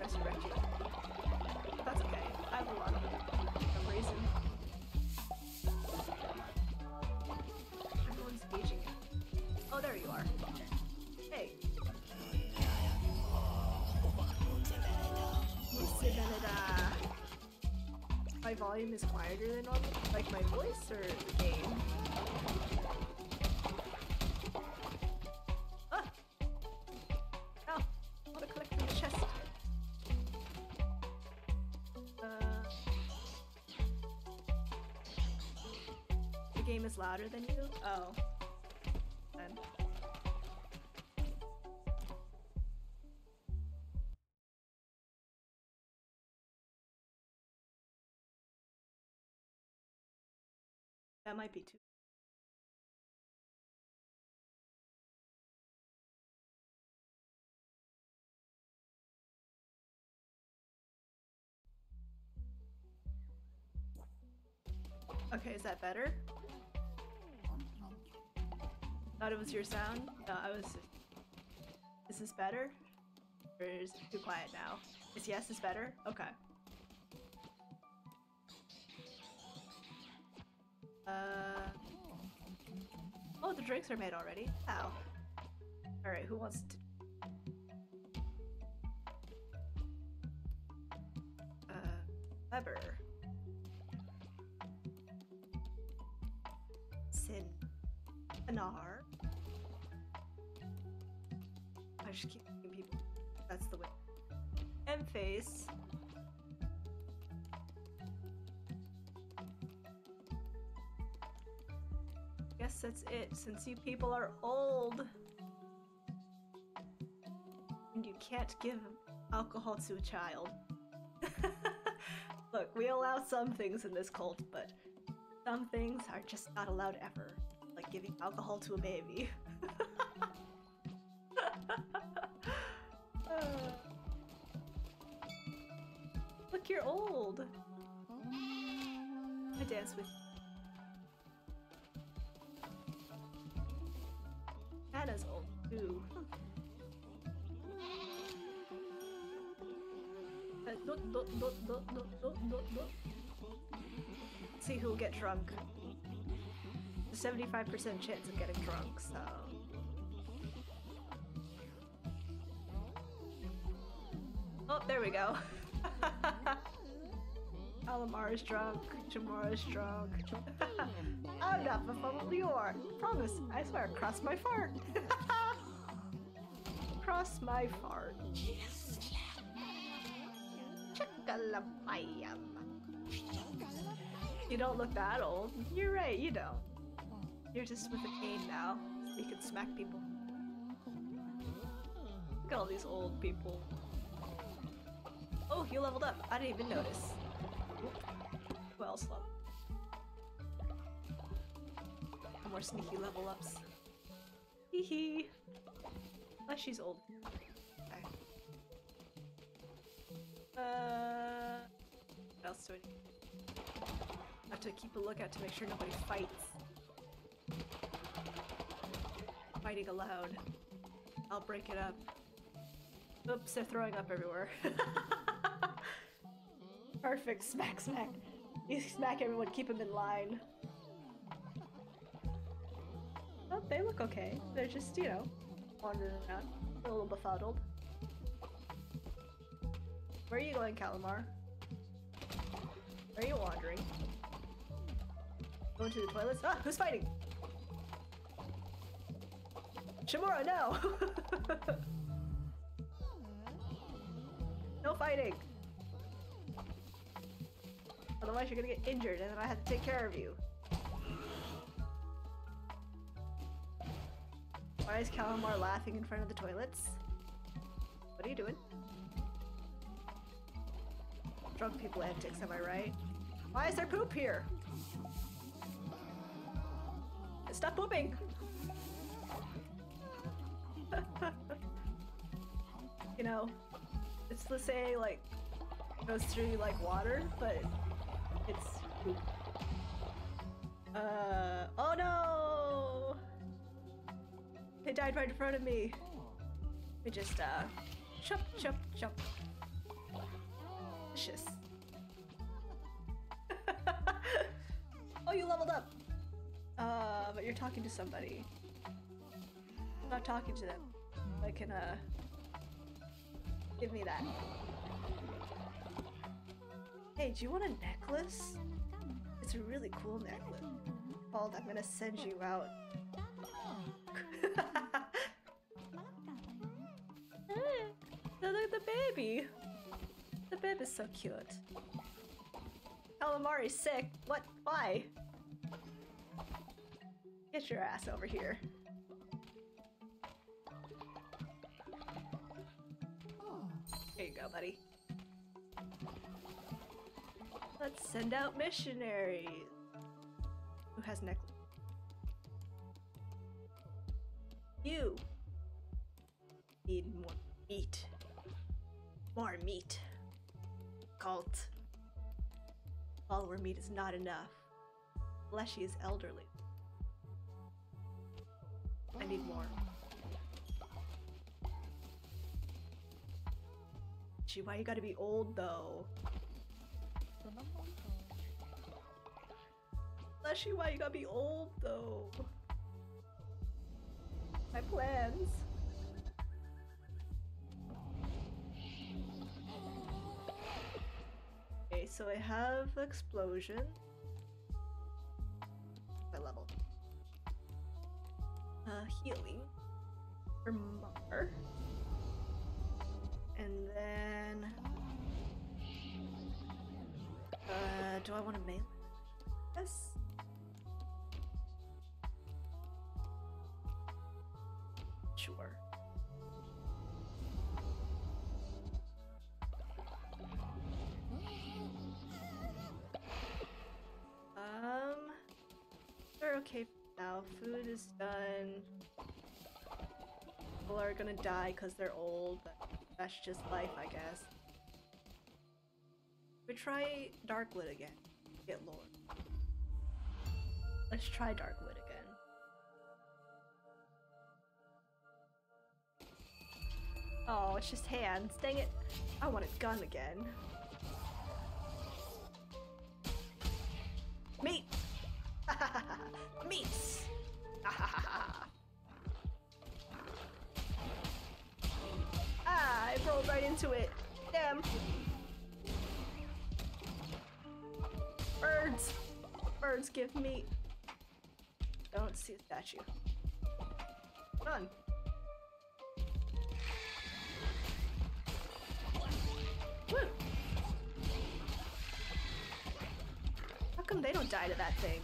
resurrect you. Volume is quieter than normal? Like my voice or the game? Ah! Oh. Uh, the game is louder than you? Oh. Might be too. Okay, is that better? Thought it was your sound? No, I was. Is this better? Or is it too quiet now? Is yes is better? Okay. Uh. Oh, the drinks are made already. Wow. Alright, who wants to. Uh. Weber. Sin. Anar. I just keep people. That's the way. M Guess that's it, since you people are old. And you can't give alcohol to a child. Look, we allow some things in this cult, but some things are just not allowed ever. Like giving alcohol to a baby. Look, you're old. I dance with Anna's See who'll get drunk. A 75% chance of getting drunk, so. Oh, there we go. Alamar is drunk. Jamora is drunk. I'm not the fun you are. Promise. I swear. Cross my fart. Cross my fart. Chakalamayam. You don't look that old. You're right, you don't. You're just with a cane now. You can smack people. Look at all these old people. Oh, you leveled up. I didn't even notice. Who else leveled? More sneaky level ups. Hee hee. Unless she's old. Uh, what else do I need? I have to keep a lookout to make sure nobody fights. Fighting allowed. I'll break it up. Oops, they're throwing up everywhere. Perfect, smack, smack. You smack everyone, keep them in line. Oh, they look okay. They're just, you know, wandering around. A little befuddled. Where are you going, Calamar? Are you wandering? Going to the toilets? Ah, who's fighting? Shamura, no! no fighting! Otherwise you're gonna get injured and then I have to take care of you. Why is Calamar laughing in front of the toilets? What are you doing? Drunk people antics, am I right? Why is there poop here? Stop pooping! you know, it's the say like goes through like water, but it's poop. Uh oh no! They died right in front of me. We just uh chop chop chop. Oh, you leveled up. Uh, but you're talking to somebody. I'm not talking to them. I can uh give me that. Hey, do you want a necklace? It's a really cool necklace. Bald, I'm gonna send you out. Look the baby. The is so cute. Calamari's sick. What? Why? Get your ass over here. There you go, buddy. Let's send out missionaries. Who has necklace? You need more meat. More meat. Cult. Follower meat is not enough. Fleshy is elderly. I need more. Gee, why you gotta be old though? Fleshy, why you gotta be old though? My plans. So I have explosion. My level. Uh, healing. For Mar. And then. Uh, do I want to melee? Yes. Sure. Um, they're okay now. Food is done. People are gonna die because they're old. but That's just life, I guess. We try Darkwood again. Get lore. Let's try Darkwood again. Oh, it's just hands. Dang it. I want a gun again. Meat! Meats! ah, I rolled right into it. Damn. Birds! Birds give meat. Don't see a statue. Run. Woo! Come they don't die to that thing?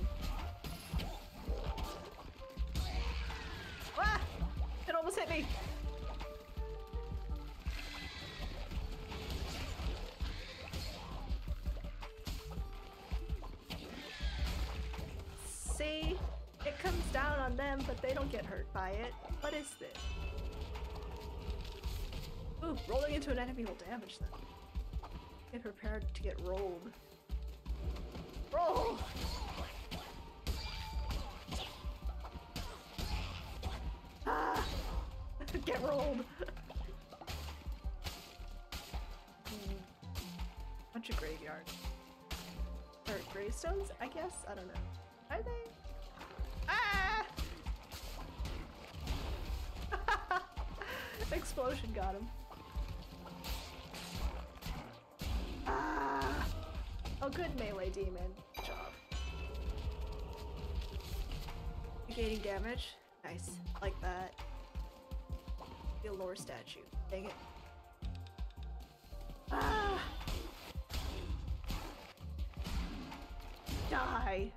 Ah! It almost hit me! See? It comes down on them, but they don't get hurt by it. What is this? Ooh, rolling into an enemy will damage them. Get prepared to get rolled. Roll! Ah! Get rolled! Bunch of graveyards. Or gravestones, I guess? I don't know. Are they? Ah! Explosion got him. Good melee demon. Good job. Negating damage. Nice. Like that. The lore statue. Dang it. Ah! Die!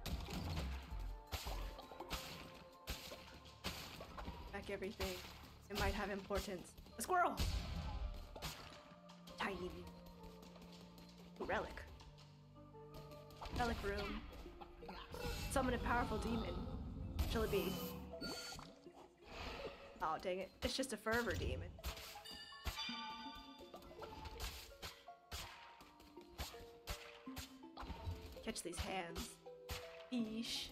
Back everything. It might have importance. A squirrel! Tiny. Relic. Relic room. Summon a powerful demon. Shall it be? Oh, dang it. It's just a fervor demon. Catch these hands. Eesh.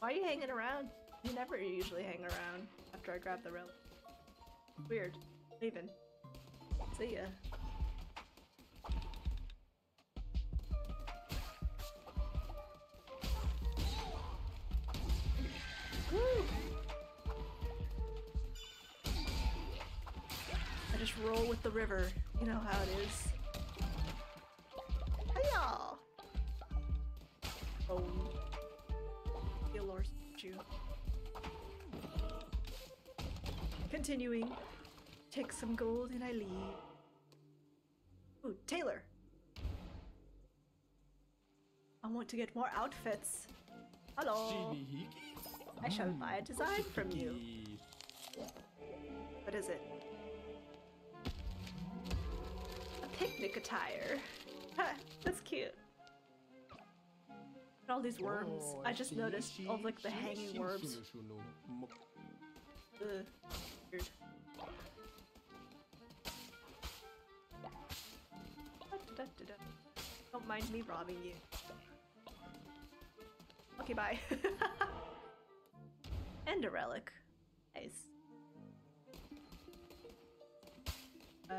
Why are you hanging around? You never usually hang around after I grab the relic. Weird. Leaving. See ya. I just roll with the river. You know how it is. Hiya! Oh. Gilor you. Continuing. Take some gold and I leave. Ooh, Taylor! I want to get more outfits. Hello! I shall buy a design from you. What is it? A picnic attire. Ha, that's cute. And all these worms. I just noticed all like the hanging worms. Ugh. Weird. Don't mind me robbing you. Okay, bye. and a relic. Nice. Uh,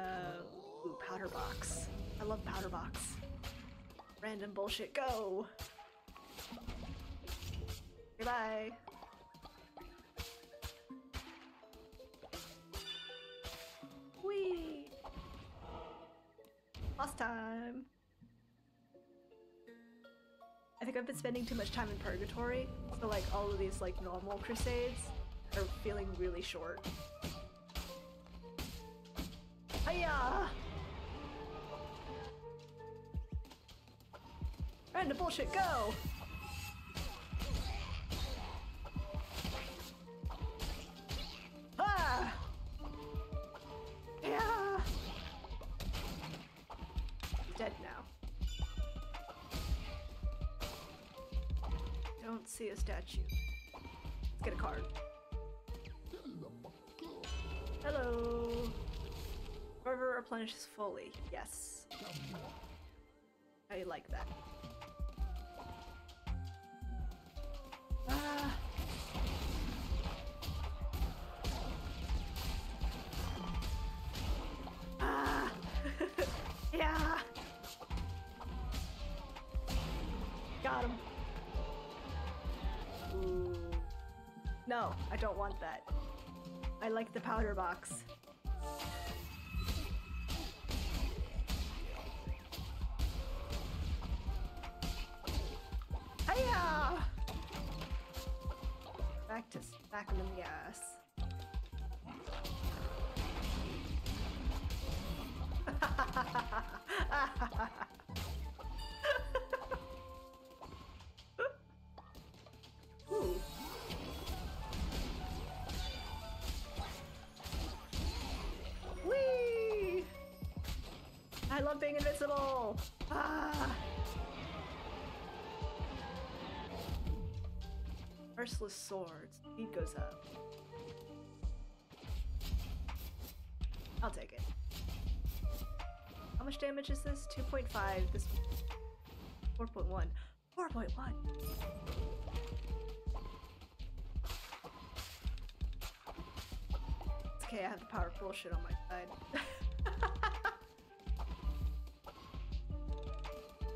ooh, powder box. I love powder box. Random bullshit, go! Goodbye. Whee! Last time. I think I've been spending too much time in purgatory, so like all of these like normal crusades are feeling really short. Hiya! Random bullshit, go! Don't see a statue. Let's get a card. Hello. River replenishes fully. Yes. I like that. Ah. No, I don't want that. I like the powder box. Hiya! Back to smacking him in being invincible! Ah! Merciless swords. Speed goes up. I'll take it. How much damage is this? 2.5. This 4.1. 4.1. It's okay, I have the power of bullshit on my side.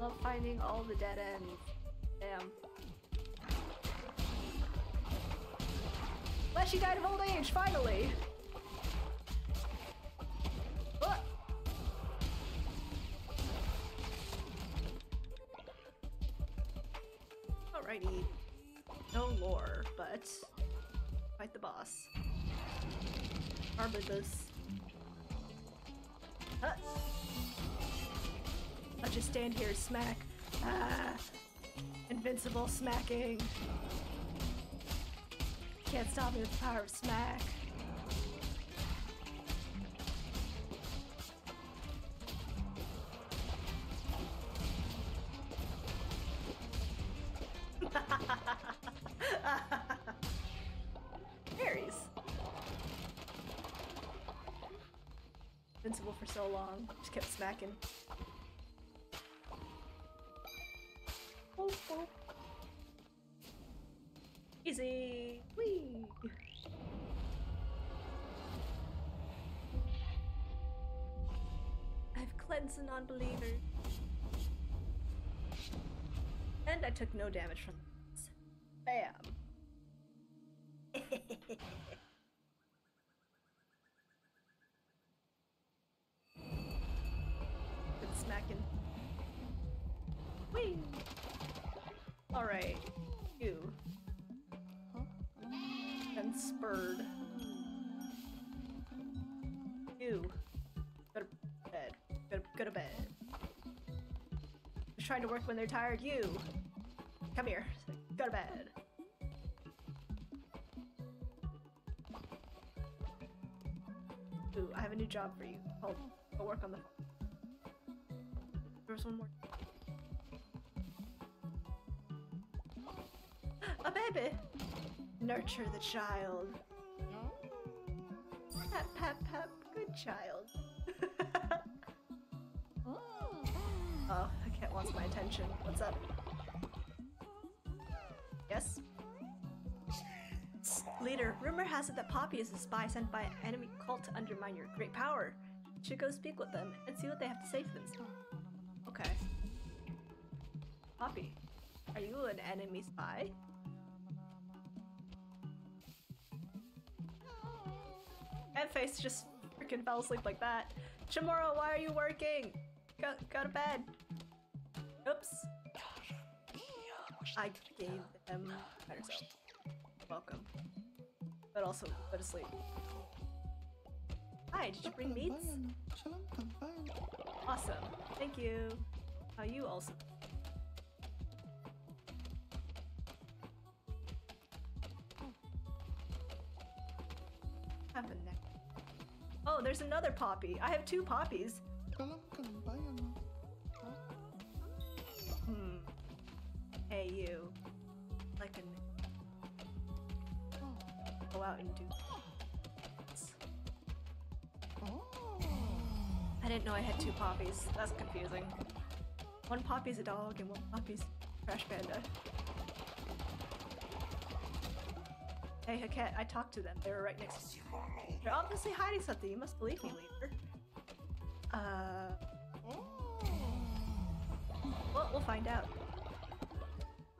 Love finding all the dead ends. Damn. Well, she died of old age, finally! I'll stand here, smack. Ah! Invincible smacking. Can't stop me with the power of smack. Berries. Invincible for so long. Just kept smacking. Cleansed the non-believer. And I took no damage from trying to work when they're tired. You! Come here. Go to bed. Ooh, I have a new job for you. Hold. Go work on the phone. There was one more. A baby! Nurture the child. Pep, pep, pep. Good child. oh, cat wants my attention. What's up? Yes? Leader, rumor has it that Poppy is a spy sent by an enemy cult to undermine your great power. You should go speak with them and see what they have to say for themselves. Okay. Poppy, are you an enemy spy? And face just freaking fell asleep like that. Chamorro, why are you working? Go, go to bed. I gave them better self. Welcome. But also, go to sleep. Hi, did you bring meats? Awesome. Thank you. Uh, you also. Have a neck. Oh, there's another poppy. I have two poppies. Out and do. Oh. I didn't know I had two poppies. That's confusing. One poppy's a dog and one poppy's a trash panda. Hey, Heket, I talked to them. They were right next to you. They're obviously hiding something. You must believe me, leader. Uh, well, we'll find out.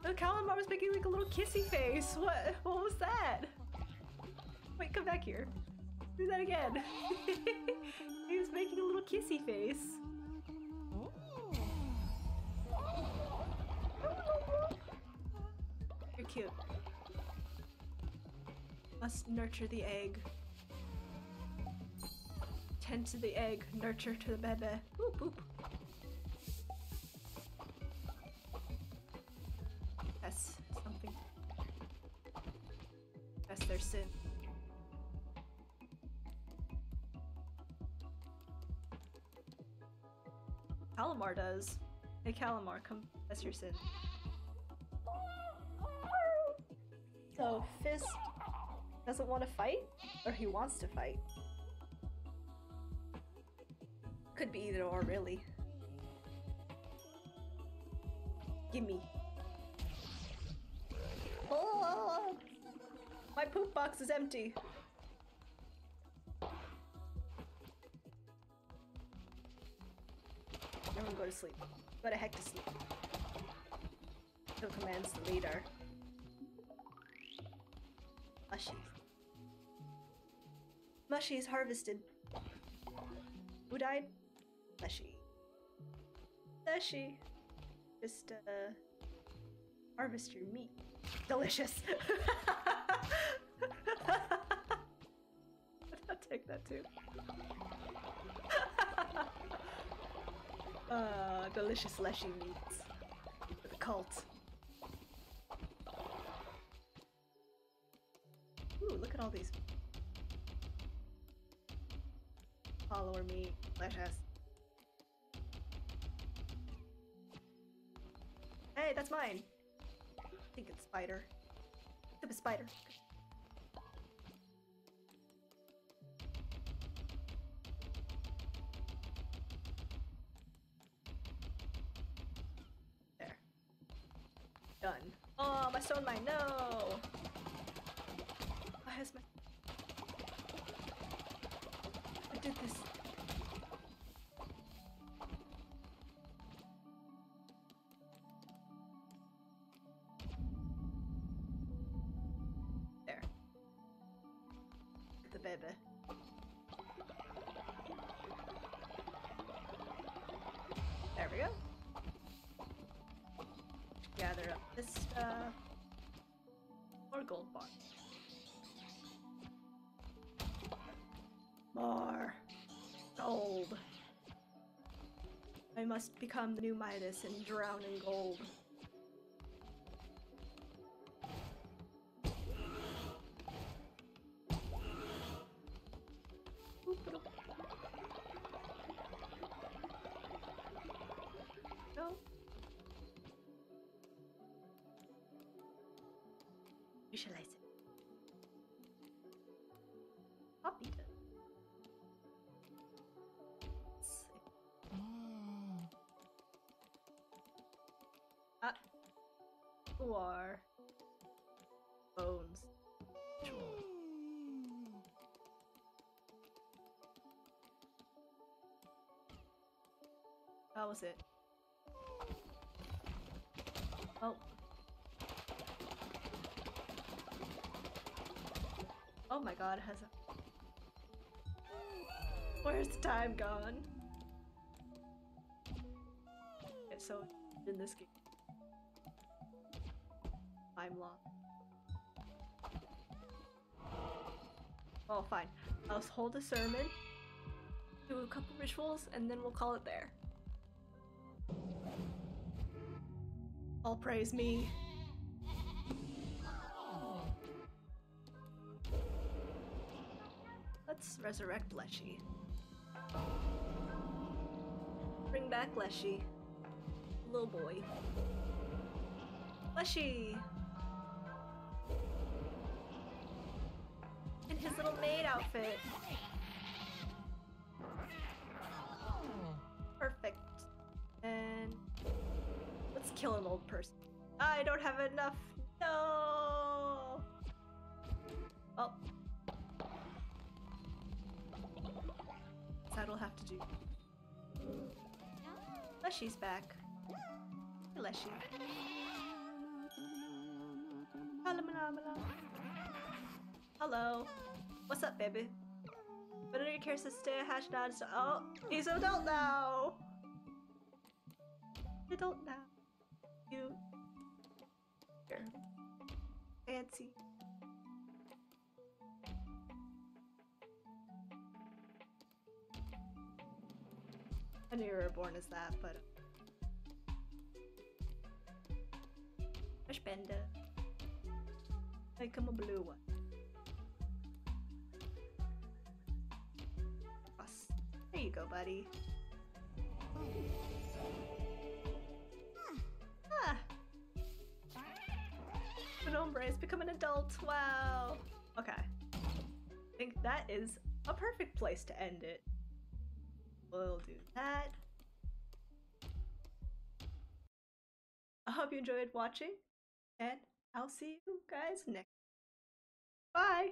The calamar was making like a little kissy face. What? What was that? Come back here. Do that again. he was making a little kissy face. You're cute. Must nurture the egg. Tend to the egg, nurture to the bebe. Boop boop. Does. Hey Calamar, come that's your sin. So Fist doesn't want to fight? Or he wants to fight? Could be either or really. Gimme. Oh, my poop box is empty. Go to sleep. Go to heck to sleep. Who commands the leader? Mushies. Mushies harvested. Who died? Mushy. Mushy. Just, uh, harvest your meat. Delicious. I'll take that too. Uh, delicious leshy meats for the cult. Ooh, look at all these. Follower meat, delicious. Hey, that's mine. I think it's spider. It's a spider. Gather up this stuff. More gold bar. More gold. I must become the new Midas and drown in gold. Visualize it. Copy. S- Ah. Who are bones? That was it. Oh. Oh my god, has a. Where's the time gone? Okay, so in this game, time lost. Oh, fine. I'll hold a sermon, do a couple rituals, and then we'll call it there. All praise me. Resurrect Leshy. Bring back Leshy. Little boy. Leshy! In his little maid outfit. Perfect. And let's kill an old person. I don't have enough. Leshy's back. Hey, Leshy. Hello, What's up, baby? But under care a hash. So oh, he's an adult now. Adult now. You. Here. Fancy. I knew you born as that, but. Spender. Make him a blue one. There you go, buddy. Ah. Nombre has become an adult. Wow. Okay. I think that is a perfect place to end it. We'll do that. I hope you enjoyed watching, and I'll see you guys next. Bye.